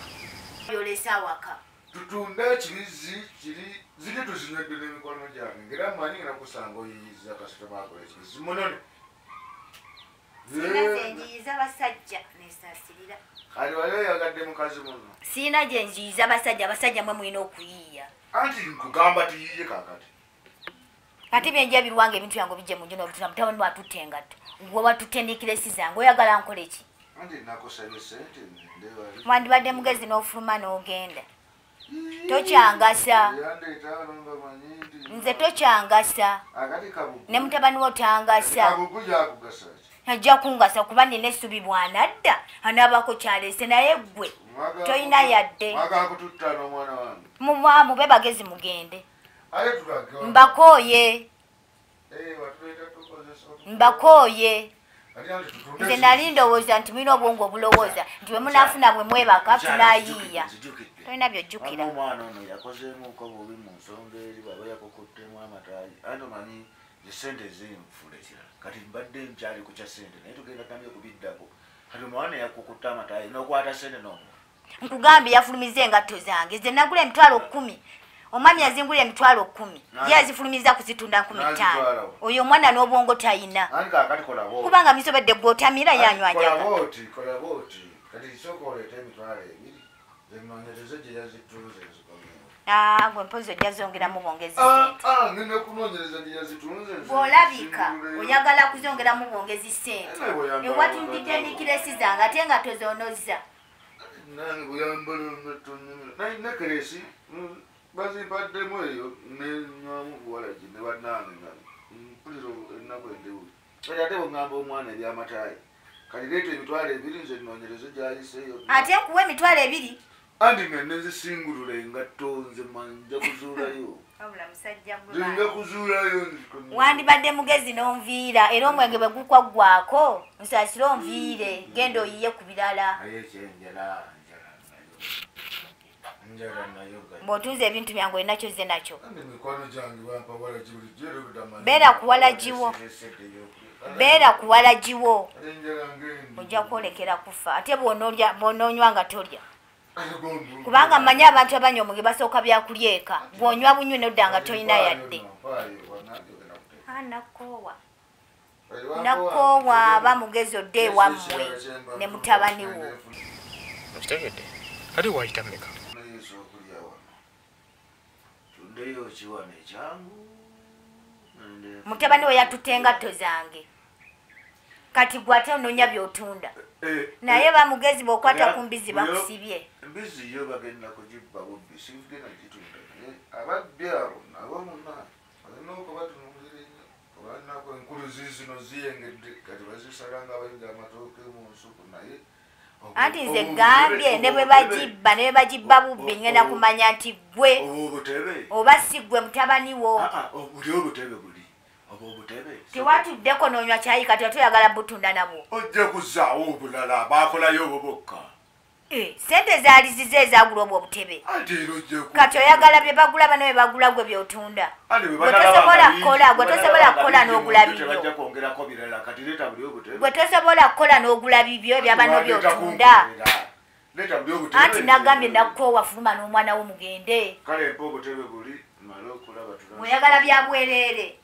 Byolesa awaka. Tutunde ekibizi kiri ziri tuzinywedde n'emikono gyange. Ngera mmanyi nga nakusanga oyiyiza kasitoma akola ekibizi munone siina zenjiyiza basajja nesasirira kati wali oyagadde mukazi muno siina gyenjiyiza basajja abasajja mwe mulina okuyiiya anti nkugamba tuyiye kakati kati byenja birwanga ebintu byange bijje munjo nobituna mutabani watutte engatto gwe watutendikira esi zange oyagala nkole ki anti nakusabye sente ndewali wandibadde mugezi n'ofuluma n'ogenda tokyangasa nze tokyangasa ne mutabani wo tangasa kabugu yakugasa ki ajja kungasa kuba nina essubi bwanadda. Anaabako kyalese naye ggwe? Toyina yadde. muba mube bagezi mugende. Mbakooye. Tukozesa mbakooye. Nze nali ndowooza nti mulina obwongo obulowooza nti bwe munaafuna bwe mwebaka tunayiiya tolina byojjukira. Omwana ono yakozeemuko bubi mu nsonga eri baba yakukuttemu amatayi ate omanyi esente zinfula ekirala. Kati mbadde nkyali ku kya sente naye tugenda tambye kubiddako kati omwana yakukutta amatayi nokwata sente nomu nkugambye yafulumiza engatto zange ze nagula emitwalo kkumi. Omwami yazingula emitwalo kkumi. Nazi- ye yazifulumiza kuzitunda nkumi ttaano. oyo omwana n'obwongo kolabo kubanga misobedde gwotamira kati sooka oleeta emitwalo ebiri zenonyereze gye Ah, gwe mpozi ojja zongeramu bwongezi Ah, sente ah, ngenda kunoonyereza ndiyazitunze nze. bw'olabika oyagala kuzongeramu bwongezi sente ewatundidde nikiresi zange ate nga tozonozza. Nange buyambala ongatto nnyo. Naye nekeresi mm, bazimpaddemu eyo nenywamu buwalagi ne bannange nga mpulira ennaku endewu kati ate bweŋŋamba omwana ebyamataayi kati leeta emitwalo ebiri nze noonyereze gyayiseeyo. Ate nkuwa emitwalo ebiri anti nga nezisingulula engatto nze manja kuzuulayo nja kuzuulayo wandibadde mugezi n'onviira era omwenge bwe gukwaggwako nsasire onviire genda oyiye ku birala bw'otunza ebintu byange olina kyoze nakyo. Beera ku walagiwo. Esedde ey'okuli. beera ku walagiwo Ate njala ngendi. ojja kwolekera kufa ate bw'onoonywa nga tolya kubanga mmanyi abantu abanywa omwenge basooka byakulya eka. Bw'onywa bunywi nodda nga tolina yadde. Nakoowa Kati nakoowa aba mugezi odde ewammwe ne mutabani wo. Tuddeyo kiwano ekyangu. Nende- mutabani we yatutte engatto zange kati gwe ate onoonya by'otunda. Eh, naye bamugezi bw'okwata ku mbizi bakusibye. embizi yo bagenda kugibba bubbi sigenda gitunda naye ababbi abo nabo muna balina okubatunuulira ennyo obanako enkulu ziizino ziyengedde kati bazisala nga bayinza amatooke mu nsuku naye anti nze gambye ne bwe bagibba ne bwe bagibba bubbi ngenda kumanya nti gwe oba si gwe mutabani wo tewatuddeko noonywa kyayi kati otoyagala butunda nabwo. Ojja kuzaawo obulala bakolayo obwo bokka. Eh, sente zaali zize ezagula obwo obutebe. Kati oyagala bye bagula bano bye bagula gwe byotunda. Ate bwe Gwe banalaba tosobola nga kukola, gwe tosobola kukola n'ogula bibyo. gwe tosobola kukola n'ogula bibyo ebyabano byotunda. anti nagambye nakoowa fuluma n'omwana wo mugende mweyagala byabwereere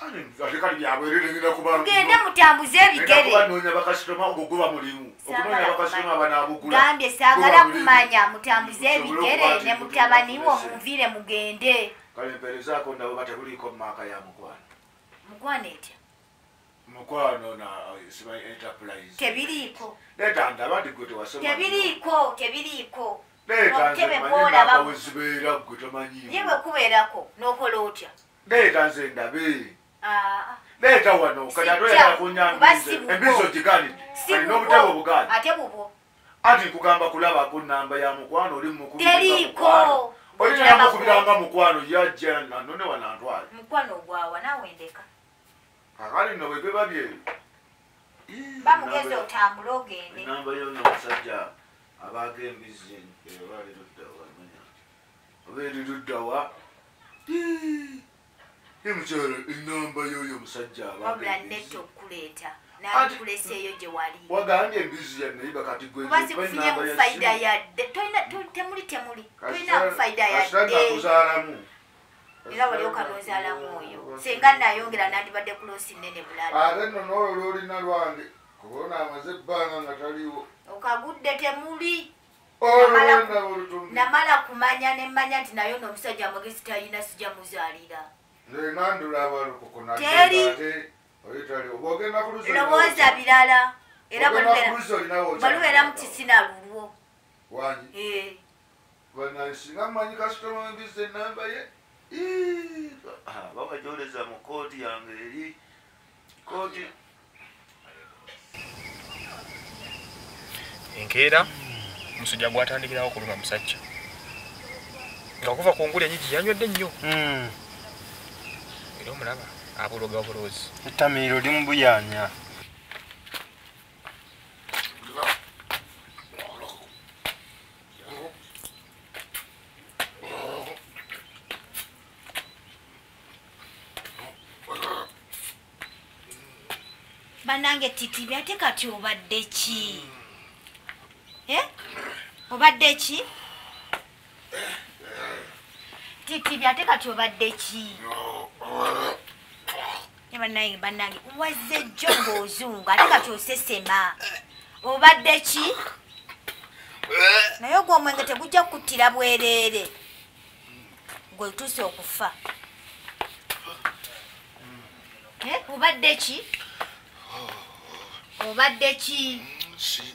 Ate kali byabwerere ngenda kuba mugende mutambuze ngenda ebigere kubanoonya bakasitoma ogwo guba mulimu okunoonya bakasitoma banaabugula. Gambye saagala kumanya mutambuze ebigere ne mutabani wo munviire mugende. Kale mperezaako ndabo batebuliiko mu maaka ya mukwano mukwana etya? Mukwano na uh, simanyi enterprise. Tebiriiko. Leeta ndaba ndi gwe tewasoma tebiriiko tebiriiko. Leeta nze manyi bw'olaba namba bu- wezibeera gwe tomanyiimu ye bwe kubeerako n'okola otya? Leeta nze ndabe leeta wano kati oyagala kunyambize embizo gigani n'obutebe bubwo obugani ate bubwo ati kugamba kulabako namba ya mukwano oli teriiko olinamukubiranga mukwano. Yajja nanone wanantwale mukwano ogwawa nawendeka kakali no bwebeba byeyo bamugezi otambule ogende. enamba yona omusajja abaako embizi eba liruddawa manya oba eriruddawa mukyalo enamba yoyo omusajja abaako wabula embizi. netta okuleeta nabikuleseeyo gye wali. wagambye embizi yannayiba kati gwe kuba zikufunyemu fayida yadde tolina temuli temuli. Tolinamu fayida yadde nakuzaalamu era wali okanozaalamu oyo. Singa nayongera nandibadde kulosi nene bulala ate nno n'olwo lwolina lwange kubona amaze ebbanga nga taliwo. Okagudde temuli. Namala kumanya nemmanya nti naye n'omusajja amagezi talina sijja lowooza birala era balubeera- mu kisina lulwo Eh, banansinga mmanyi kasitoma wembiza enamba ye ah, babajoleza mu kooti yange eri kooti enkeera omusujja gwatandikirawo kuluma musajja nga kuva ku ngulu enyigi yanywedde nnyo Mm, era omulaba abuloga buloozi ettamiiro limu buyanya bannange titi byate kati obadde ki? Eh? obadde ki titi byate kati obadde ki? Ne bannange wazze jjo ng'ozungu ate kati osesema obadde ki? Naye ogwo omwenge tegujja kukuttira bwereere. Gwetuuse okufa. Eh, obadde ki? Obadde ki? Si.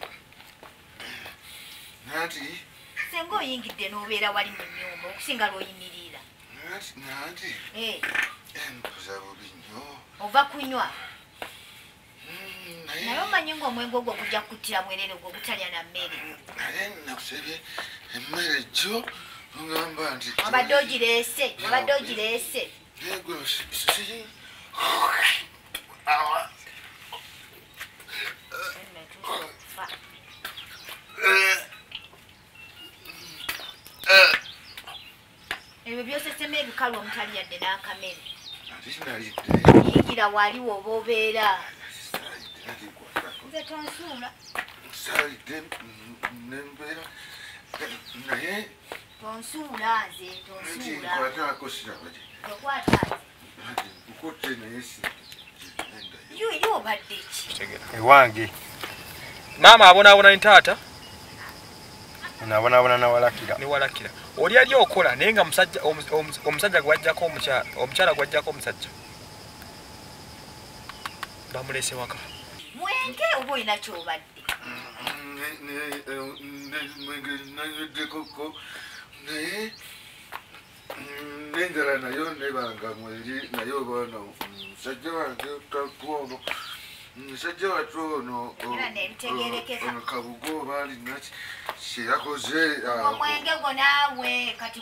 Nati senga oyingidde n'obeera wali mu nyumba okusinga lw'oyimirira Eh, empoza bubi nnyo ova kunywa Mm, naye omanyi ngaomwenge ogwo gujja kukuttira mwerere gwe ogutalya na mmere naye nakusabye emmere jjo ogamba nti obadde ogireese obadde ogireese yego si Etuuse okufa. Ebyo byosesemu ebikalu omutali yadde n'akamere. Yingira wali woba obeera. Nze tonsuula. Naye. Tonsuula nze nti tonsuula. nkwatako sirabati tokwata nze nkutte naye eri obadde ki? Ewange. Maama abonaabona ne taata onabonaabona nawalakira ne walakira oli ali okola naye nga musajja omu- omu- omusajja gwajjako omukyala omukyala gwajjako omusajja. Bamulese waka. Mwenge oba olina kyobadde? Nayeddekoko naye nenjala nayo nebanga mweri naye obaana musajja wange kakwono musajja wate ono ono kabugo oba alina ki kyeyakoze omwenge gwo naawe kati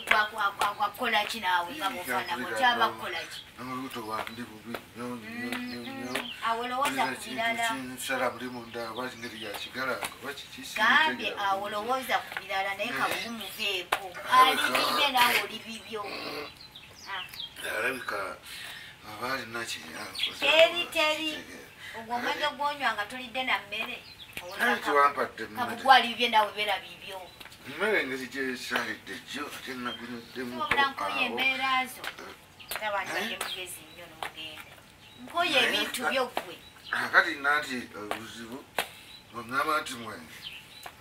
gwakola ki naawe? Nga bufaanana otyaba kukola ki? N'olubuto bwandi bubi nnyo nnyo nnyo nnyo awo lowooza ku birala. kinsala muli munda aba ngeri yakigala oba gambye awo lowooza ku birala naye kabugumuveeko ali bibye naawe oli bibyo Ah, alabika aba alina teri teri ogwo omwenge gwonywa nga tolidde na mmere kabugwali bibye naawe bera bibyo mmere engeri gyesalidde jjo ate nagunyoddemu obula nkoye embeera zo. Nabandibadde mugezi nnyo n'ogenda. Nkoye ebintu byo ggwe. Akati nanti obuzibu ogamba nti mwenge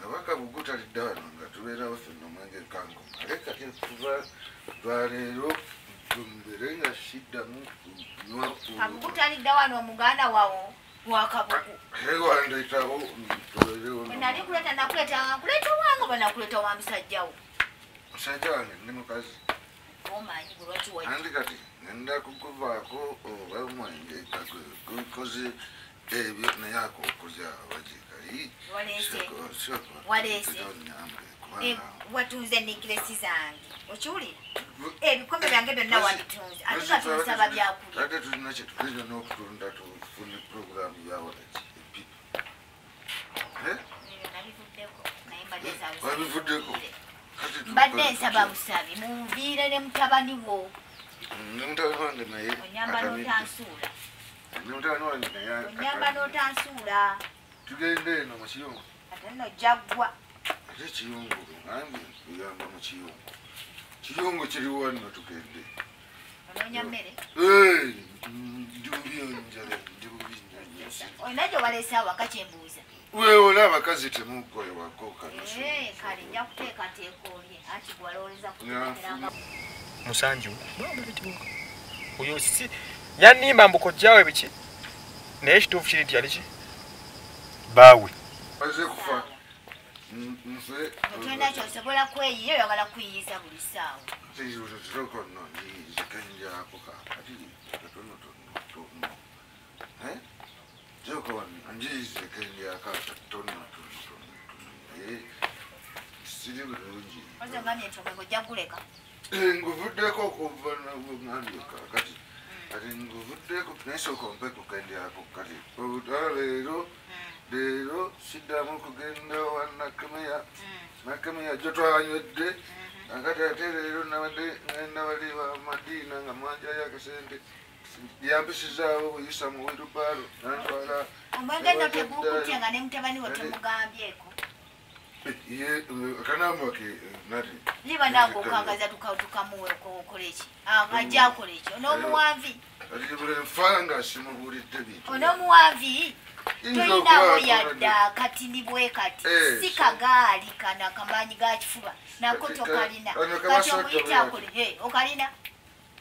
abaka bugutalidde wano nga tubeerawo fenna omwenge kango ale kati kuva lwaleero tumbere nga siddamu kunywa kabugutalidde wano omuganda wawo wakabugu ewandeetawo tubeerewo nali kuleta nakuleta nakuleta wange banakuleta wa musajjawo musajja wange ndi mukazi. Omanyi gwe lwaki wa andi kati ngenda kukuvaako oba mwenge gukoze ebyo naye akokoze abagikali Waleese. Watunze nekiresi zange okiwulira ebikombe byange byonna wabitunze ate nga tunsaba byakulya. ate tulina kyetugenda n'okutunda tufune puroguramu yawalaki epipa Ebyo nabivuddeko. Naye mbadde nsaba wabivuddeko mbadde nsaba busabi. Munviire ne mutabani wo. Nemutabani wange naye onyamba n'otansuula. Nemutabani wange naye onyamba n'otansuula. Tugende eno mu kiyungu. Ate nno jaggwa ate ekiyungu ngambe kuyamba mu kiyungu kiyungu kiriwo nno tugende onoonya mmere ndi bubi njala ndi bubi olina gye waleese awaka kyembuuza weewola abakazi temukolewako kanusu Eh, kale nja kuteekateeka olye kutekeranga musanju oyo si yanimba mbukojjawe biki? Naye ekituufu kiri nti yali ki? Baawe. Baze kufa nfe otolina kyosobola kweyiya oyagala kuyiyiza buli ssaawa tizokono zikenjako kakati katonotono zoko njizikenjaka katonotono naye siri bulungi ozogambye nti omwenge ojja guleka nguvuddeko okuva nangambye kakati kati nguvuddeko naisooka ompe kukendyako kati leero leero siddamu kugenda wa nakameya nakameya jo twanywedde akati ate leero nabadde ngenda bali ba madiina nga mwanjayo akasente. Yampisizaawo buyisa mu wirubaalo nantwala omwenge nno tegukutya nga ne mutabani we temugambyeko? Akanamba ke nati? Liba naawe okwangaza tukamuwe okola eki ajja akola eki onoomuwanvi buli nfanga simubuulidde bintu onoomuwanvi tolinawo yadda katini bwe kati. Eh, si kagaali kana akamaanyi ga kifuba. Nako Kati- tokalina. kati omuyita akole he okalina.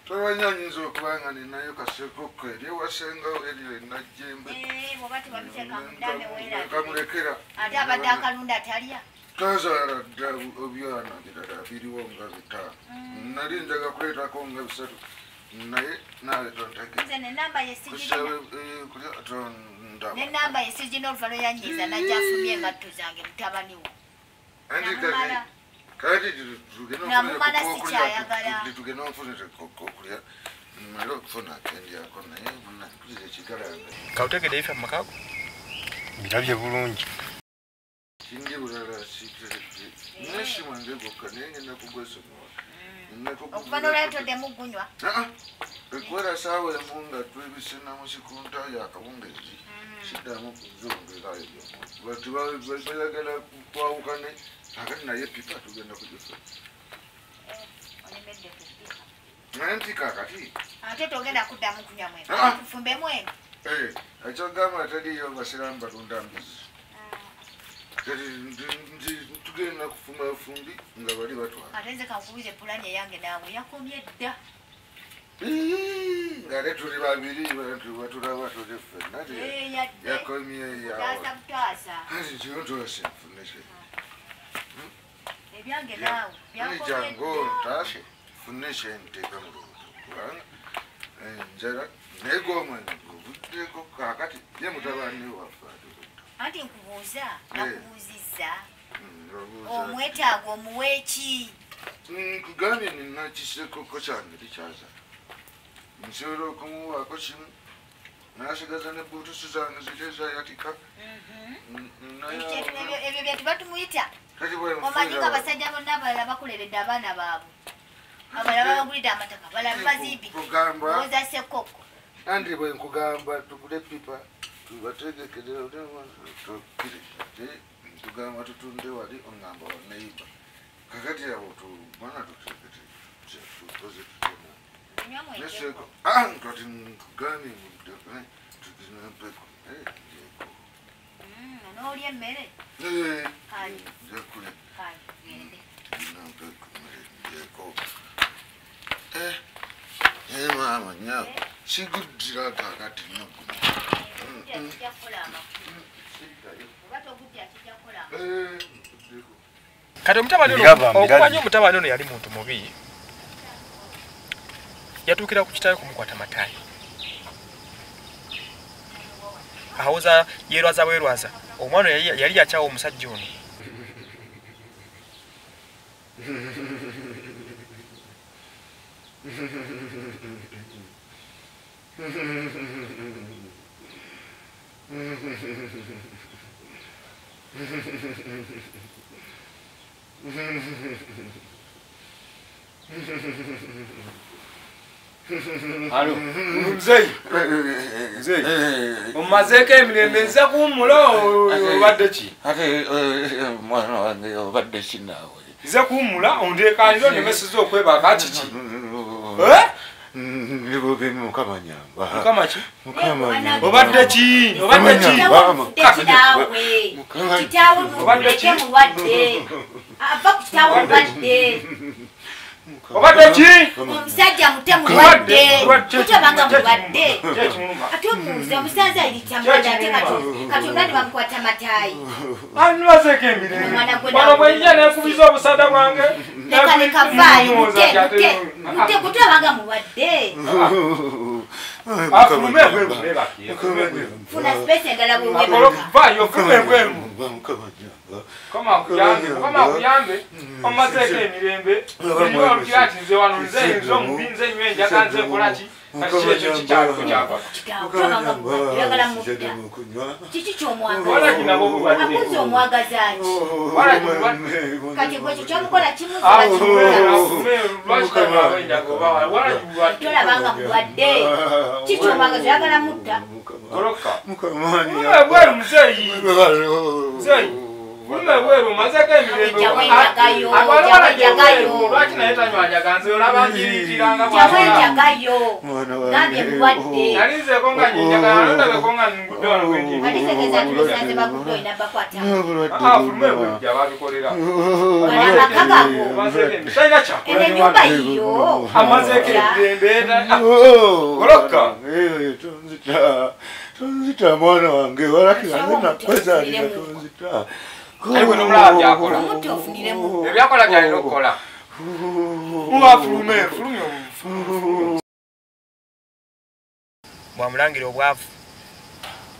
Tomanyi oyinza okuba nga ninayo kasekoko eryewasengawo eryo enajjembe Eh, bwoba tebabiteeka mundane weera kamulekera ate abadde akalunda atalya? Tazaala dda obyana birala biriwo nga bitaano. Mm. nali njaga kuleetako nga bisatu. Naye naawe tontake nze nenamba yesigirina oluva lweyanyiza najjafumye engatto zange mutabani wo. Namumala. kati Namumala sikyayagala. okulya male okufuna akendyako naye munakuliza ekigalanga kawutegedde ebifa mu makaago birabye bulungi. Kindi bulala siteredde nesi mwange gokka naye ngenda kugwesomola okuva nolwayotodde mugunywa. Ekwera saawa emu nga twebisena musikunta yakabungezi kiddamu kuzongera ebyo bayagala kwawukane akati naye pipa tugenda kugifa naye nti kakati ate togenda kuddamu kunywa mweno Ah. tufumbe mweno eh, ekyogamba taliyo basiramu balunda mbuzi tugenda kufuma fumbi nga bali batwala ate nze kankubuze pulani eyange naawe yakomye dda nga te tuli babiri batulaba tuli ffenna te yadde yakomye taasa yawa butaasa kati kyontose nfuneke ebyange ntaase fune kyenteeka mu lubuto kubanga enjala naye omwana obuddeko kakati ye mutabani waffe anti nkubuuza nakubuuzizza omwetaago omuweeki nkugambye nina kisekoko kyange likyaza nsobola okumuwaako kimu nasigaza ne buutusi zange ziri ezayatika Ebyo- ebyo byetu batumuyita omanyi nga abasajja bonna abalala bakuleredde abaana baabwe abalala babagulidde amataka kugamba. Owoza sekoko andi bwe nkugamba tugule pipa tubategekere nkugamba tutunde wali oŋŋamba wa neiba. Kakati abo tumana tutegete tukoze mwejeko neseko kati nkugambye tugina mpeko njeko onoolya emmere njakule mere njeko naye maama nyawe siguddira kakati noguna kati omutabani ono okumanya omutabani ono yali muntu mubi yatuukira ku kitaawe kumukwata matayi. Awoza yerwaza bwerwaza. Omwana yali- yakyawa omusajja ono alo. Muzeyi muzeyi omumazeeko emirembe nza kuwummula obadde ki? Ate mwana wange obadde kinaawe nze kuwummula ondeekanira onemesiza okwebaka kiki nibubi mukama nyamba. Mukama ki? Mukama nyamba. obadde ki? Obadde ki? Kitaawo mufudde kitaawe. Mukama- Kitaawo Obadde mufudde ki? mulwadde. Ava ku kitaawo mulwadde. Obadde ki Omusajja mute mulwadde. Mulwadde. Mutabanga mulwadde. Ate omuuze omusanze ayita mulwadde ate kati omulwadde bamukwata mataayi. anibazeeko emirembe Omwana gwe bano nawe. bwenja nekubiza obusada bwange Leka leka vaayo mute Ndowooza ati mute ate- mute kutabanga mulwadde. afulume ebweru nebaki Funa space endala bwe akolo webaka. vaayo ebweru mukama nyamba kama akuyambe omazeeko emirembe niyo olukira ati nze wano nze nze omubi nze nywa enjaka nze nkolaki. Kiki ky'omwagaza? wala kinabo obulwadde Abuuza omwagaza ki? wala kimulwadde Kati gwe ekyo kyomukola kimuza afulume bakimuza. afulume lwaki tanaba enjaka oba wala kimulwadde Tolabanga mulwadde. Kiki ky'omwagaza oyagala mutta? ebweru muzeeyi muzeeyi fulume bweru omazeko emirembe Jawenjagayo, abalawala jawenjagayo. gyebweru lwaki naye tanywanyaga nze olaba njiriitiranga jawenjagayo Mwana wange. gambye mulwadde nalinzeko nga nyinjagala nolabeko nga ngudde wano bwenjiri kalitegeza tulosanze bagudde olina bakwata. Fulume bweru gyababikolera talina kyako eno enyumba Tonzita. Tonzita mwana wange walakira nze nakwezaalira tonzita. Aliwe n'omulaba byakola. ebyakola byalina okukola muwafulume fulumye bwamulangira obwavu.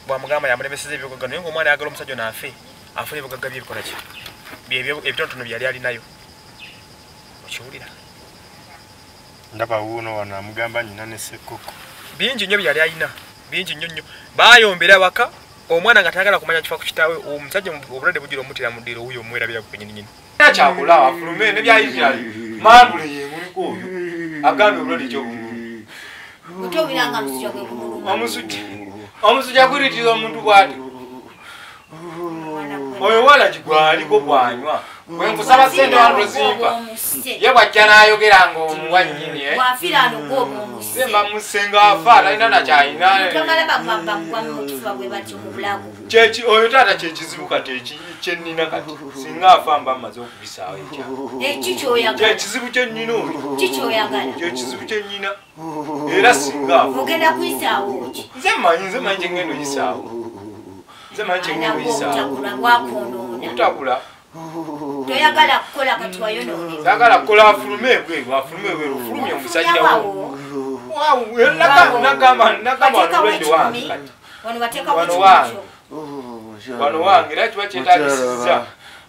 Bwamugamba yamulemeseza ebigoga naye ngaomwana ayagala omusajja naafe afuna ebigoga byebikola ki ebitonotono byali alinayo. Okiwulira. Ndaba wuuno wano amugamba nyina ne sekoko bingi nnyo byali alina bingi nnyo nnyo. Bayombera waka omwana nga tayagala kumanya kifa ku kitaawe omusajja mu- obulwadde bugira omutira mu ddiro wuyo omwerabira ku kenyininyini na kyakula wafulume nebyayitali mandule yemuliko oyo agambye obulwadde kyobululu muti obiranga musujja gwe kumuluma. Omusujja omusujja guritira omuntu bwati? Oyo wala gigwaliko gwanywa wenkusaba sente wano tozimpa ye bwajja n'ayogera nga omuwa nnyini eh? semba musenga afa talina nakyayina kyeki oyo taata kyekizibu kati kyenina kati singa afa mba mmaze okubisaawo ekyalo eki kyoyagala? Kyekizibu kyennyina kyekizibu kyennyina era singa nze mmanyi nze manyi kyengenda oyisaawo. Nze manyi obutakula bwakonoona obutakula toyagala kukola kati wayonooneza sagala kukola afulume ebweru afulume ebweru ofulumye omusajja wo. Wawo nagamba nagamba bateekawo wanulwedde wange ekikumi kati. Wano bateekawo Wano ekikumi wange. kyo wano wange era kiba kyetagisizza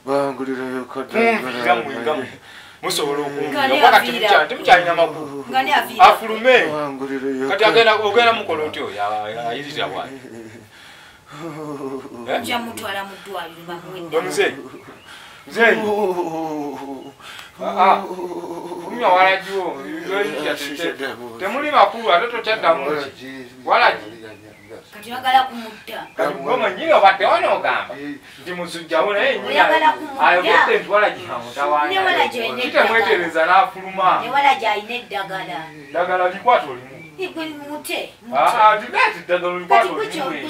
bangulirayo kumvira mwengamu musobola Ngani okumvira kati aviira. temukyalina makulu nga ne aviira. Afulume. Bangulirayo kati agenda ogenda mukola otyo ayirira bwange nja mutwala mu ddwaliro bamuwedde muzeeyi kumya walagiwo temuli makulu ate tokyaddamu ki walagi kati oyagala kumutta goma nyini obadde wanoogamba nti musujjawo naye ayogedde nti walagi Ne walagi olina kitemwetereza n'afuluma ddagala likwata olimu ddagala likwata olimu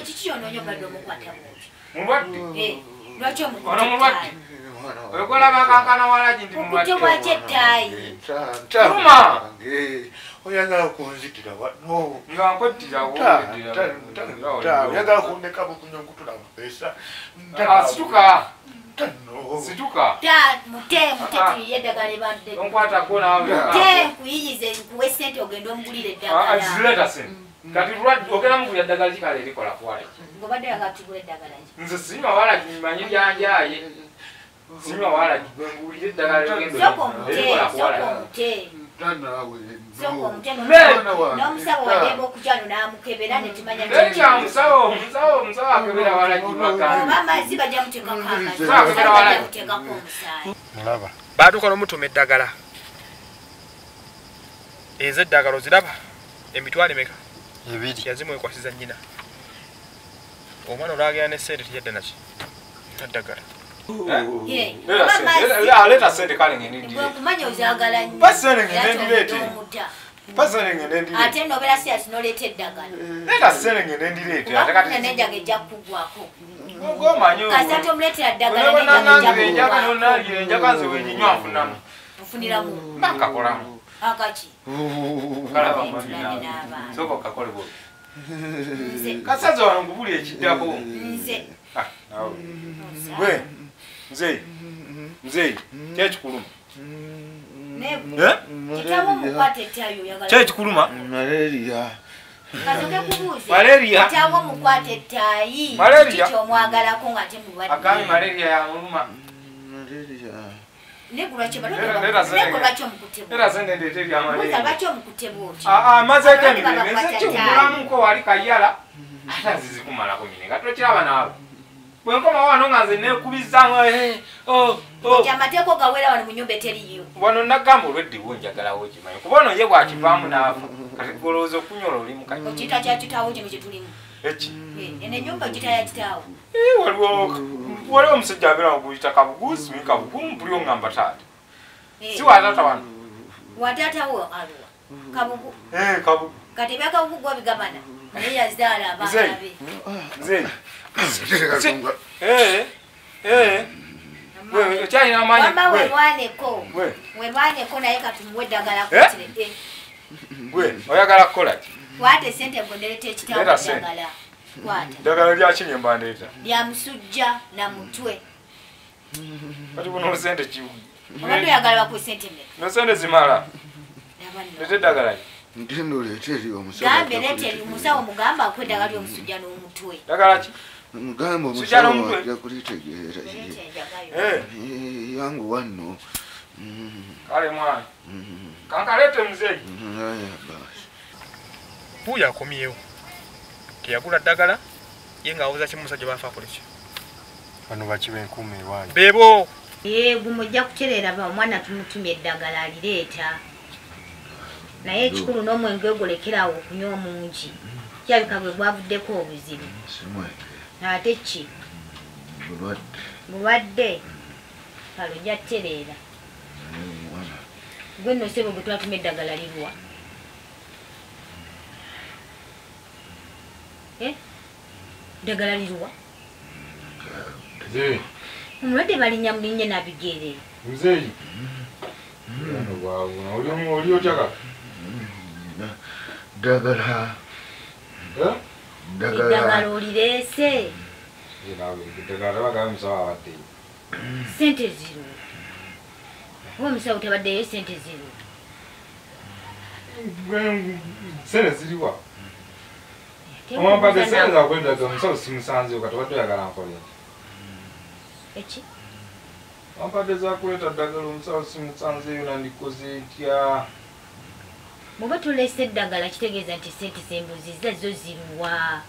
mulwadde lwaki ono mulwadde? Oyokola bakankana walagi okutte mulwadde bwaki ettayi Tuma. oyagala kunzitira wano nga nkweddirawo oyagala kundeka bukunyongutula mupesa situka! situka! Ta mute mute tuyiye eddagala ebadde. Onkwatako nawe te nkuyiyize nkuwe sente ogenda omugulira eddagala kati lwadde ogenda mugulya ddagala kikala erikola kuwalagi ngobadde yagala tugula eddagala ki? Nze sinywa walagi mmanyi byanjaye sinywa walagi gwengulira eddagala sooka omute erikola sooka kuwalagi omute sooka omute Ne. n'omusawo wajemba okukyalo n'amukebera ne tumanya ekya musawo omusawo omusawo akebera walagi makanga oba amazzi bajja muteekako amazzi Sawa, kebera wala. bajja muteekako omusaayi. Mulaba. Baatuuka n'omutuma eddagala. Ezo eddagala oziraba? Emitwalo emeka ebiri yazimwekwasiza nnyina. Omwana olwagera ne sente teyadda naki? Naddagala. Sente, kale ndire ate nobeera si ati noleeta eddagala. Leta sente ngende ndireete ate kubakufuna kati n'enjaga ejja kugwako gomanyi kasi ate omuleetera ddagala n'enjaga ejja enjaka kugwako nonalire enjaka nze wenyinywa nfunamu ofuniramu nakakolamu akaki kalaba Entulanye mami n'abaana. soka okakole bwe nze. Kasazi wano nkubuli ekiddako nze. Ah, bwe nzeyi nzeyi kyekikuluma ne kitabo mukwata ettayo oyagala kyekikuluma malaria. Kasoke kubuuze. Malaria. kitabo mukwata ettaayi Malaria. kiki kyomwagalako nga ate agambi mulwadde malaria yamuluma malaria babakwata nze kiwumulamuko wali kayala. Ate nzizikumalako mine nga tokiraba naawe. Bwenkoma wano nga nze nekubizamu nti amateeka ogawera wano mu nyumba eteriyo wano nagamba olweddiwo njagalawo kimanyi kuba ono ye bwakivaamu naafa kati golowooza okunyola oli mukati okiyita kya kitaawo kino kyetulimu eki? Kitaawo Eh, waliwo omusajja abeera muguyita kabuguzi mi kabugumu buli oŋŋamba taata. Eh, si watata wano? watatawo aluwa kabugu Eh, kabugu kati ebyakabugu gwa bigabana? Naye yazaala abaana Nze. be. Eh, eh, we, ekyalina amanyi wamba we, welwaneko we, welwaneko naye katumuwe eddagala Eh? kutire. Eh, we oyagala kukola ki kwata esente bwendereta ekitabo Leeta sente. eddagala kwata ddagala lyakini emba ndeeta? Lya musujja na mutwe. Kati buno sente ki? Obadde oyagala bakuwa sente mmeka no sente zimala. Leta eddagala li Ntendo leeta eri omusawo. gambe leeta eri omusawo mugamba akuwa eddagala ly'omusujja n'omutwe. Ddagala ki? Mugamba omusawo ajja kulitegeera. Leeta. Eh, Eh, yangu wanno. Mm, kale mwana. Mm, kankaleete muzeyi mm, buuyo akomyewo. Teyagula ddagala ye ngaawoza kimu musajja bafa akoleki bano bakiba enkuuma ewaayo. Beebo! Ye gumu ojja kutereera ba omwana tumutumya eddagala alireeta. Naye ekikulu n'omwenge ogulekerawo okunywa omungi. Kirabika bwe gwavuddeko obuzibu Simwenge. ate ki? Bulwadde. bulwadde kale ojja kutereera Naye omwana. gwe nno sebo gwe twatuma eddagala lirwa Eh? eddagala lirwa muzeyi omulwadde balinnya mulinnya nabigere. Muzeyi ono bwabuna oli omu- oli otya kaka Na- Ddagala. Eh? eddagala Ddagala. olireese eddagala tabagayo musawo abaddeyo sente ziro. Oba omusawo tabaddeyo sente ziro? Sente ziriwa omwampadde mbuuza sente na- zakwendaga omusawo simusanzeyo kati obadde oyagala nkole Eki? wampadde zakuleeta ddagala omusawo simusanzeyo nandikoze etya bw'oba tulese eddagala kitegeeza nti sente zembuziza zo ziruwa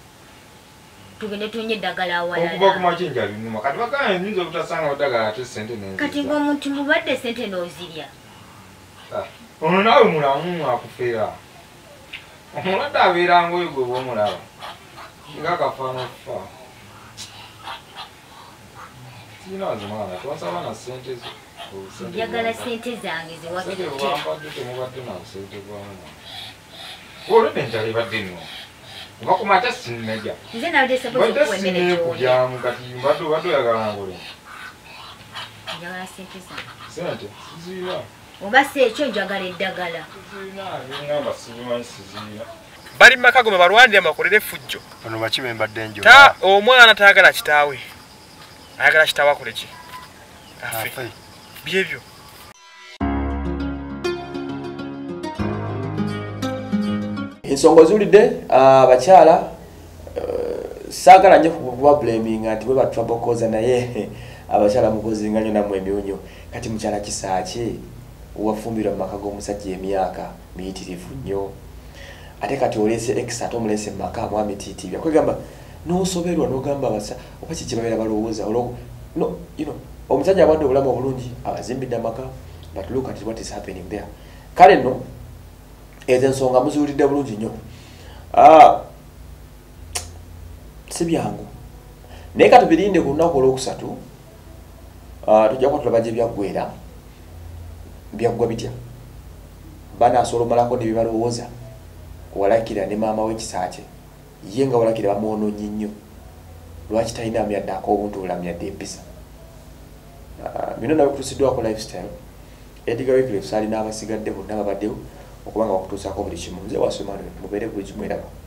tugende tunye eddagala okuva ku awalala makinja binuma kati bagambye nyinza obutasanga ddagala ate sente kati nenziza ng'omuntu mulwadde sente n'ozirya ono naawe mulamu akufeera omulwadde abeeranga oyo gwe bwomulaba nga akafaana okufa sirina wazimwana tonsaba na sente zo Obusente njagala bwampa. sente zange sente zewatutte bwampadde temubadde na sente bwamu olwedde enjala ebadde nno. Oba kumakya sinnaja nze nabadde sapozi badde okuwa emmere gyolya sineekubyamu kati mbadde obadde oyagala ngole. Njagala sente zange. Sente sizirina oba si ekyo njagala eddagala. Sizirina ebiŋamba sibimanyi sizirina bali mu maka gome balwanira bakolere effujjo. Bano bakiba embadde ta enjola omwana tayagala kitaawe. Ayagala kitaawe akoleki afe. Afe. Byebyo ensonga oziwulidde abakyala saagala nnyo kuba blaminga nti bwe batwabokoza naye abakyala mukozinga nnyo nammwe emyunyu kati mukyala kisaaki wafumbirwa mu maka g'omusajja emyaka miyitirivu nnyo ate kati oleese ex ate omuleese mu maka mwami tiitibya kwegamba n'osoberwa n'ogamba abasa oba kiki babeera balowooza? Olwo no you know omusajja abadde obulamu obulungi abazimbidde amaka but look at what is happening there. Kale nno ezo ensonga muziwulidde bulungi nnyo. Ah, si byangu. Naye ka tubirinde ku lunaku olwokusatu ah, tujja kuba tulaba gye byaggwera byaggwa bitya? Banaasobola omalako ne byebalowooza walakira ne maama w'ekisaakye ye nga walakira bamwonoonye nnyo. Lwaki talina myadde ak'obuntu obulamu yadde empisa? Ah, bino nabikutusiddwako lifestyle. Edgar wyclifs alina abasigadde bonna babaddewo okuba nga bakutuusaako buli kimu. Nze wasomano mubeere buli kimu eraba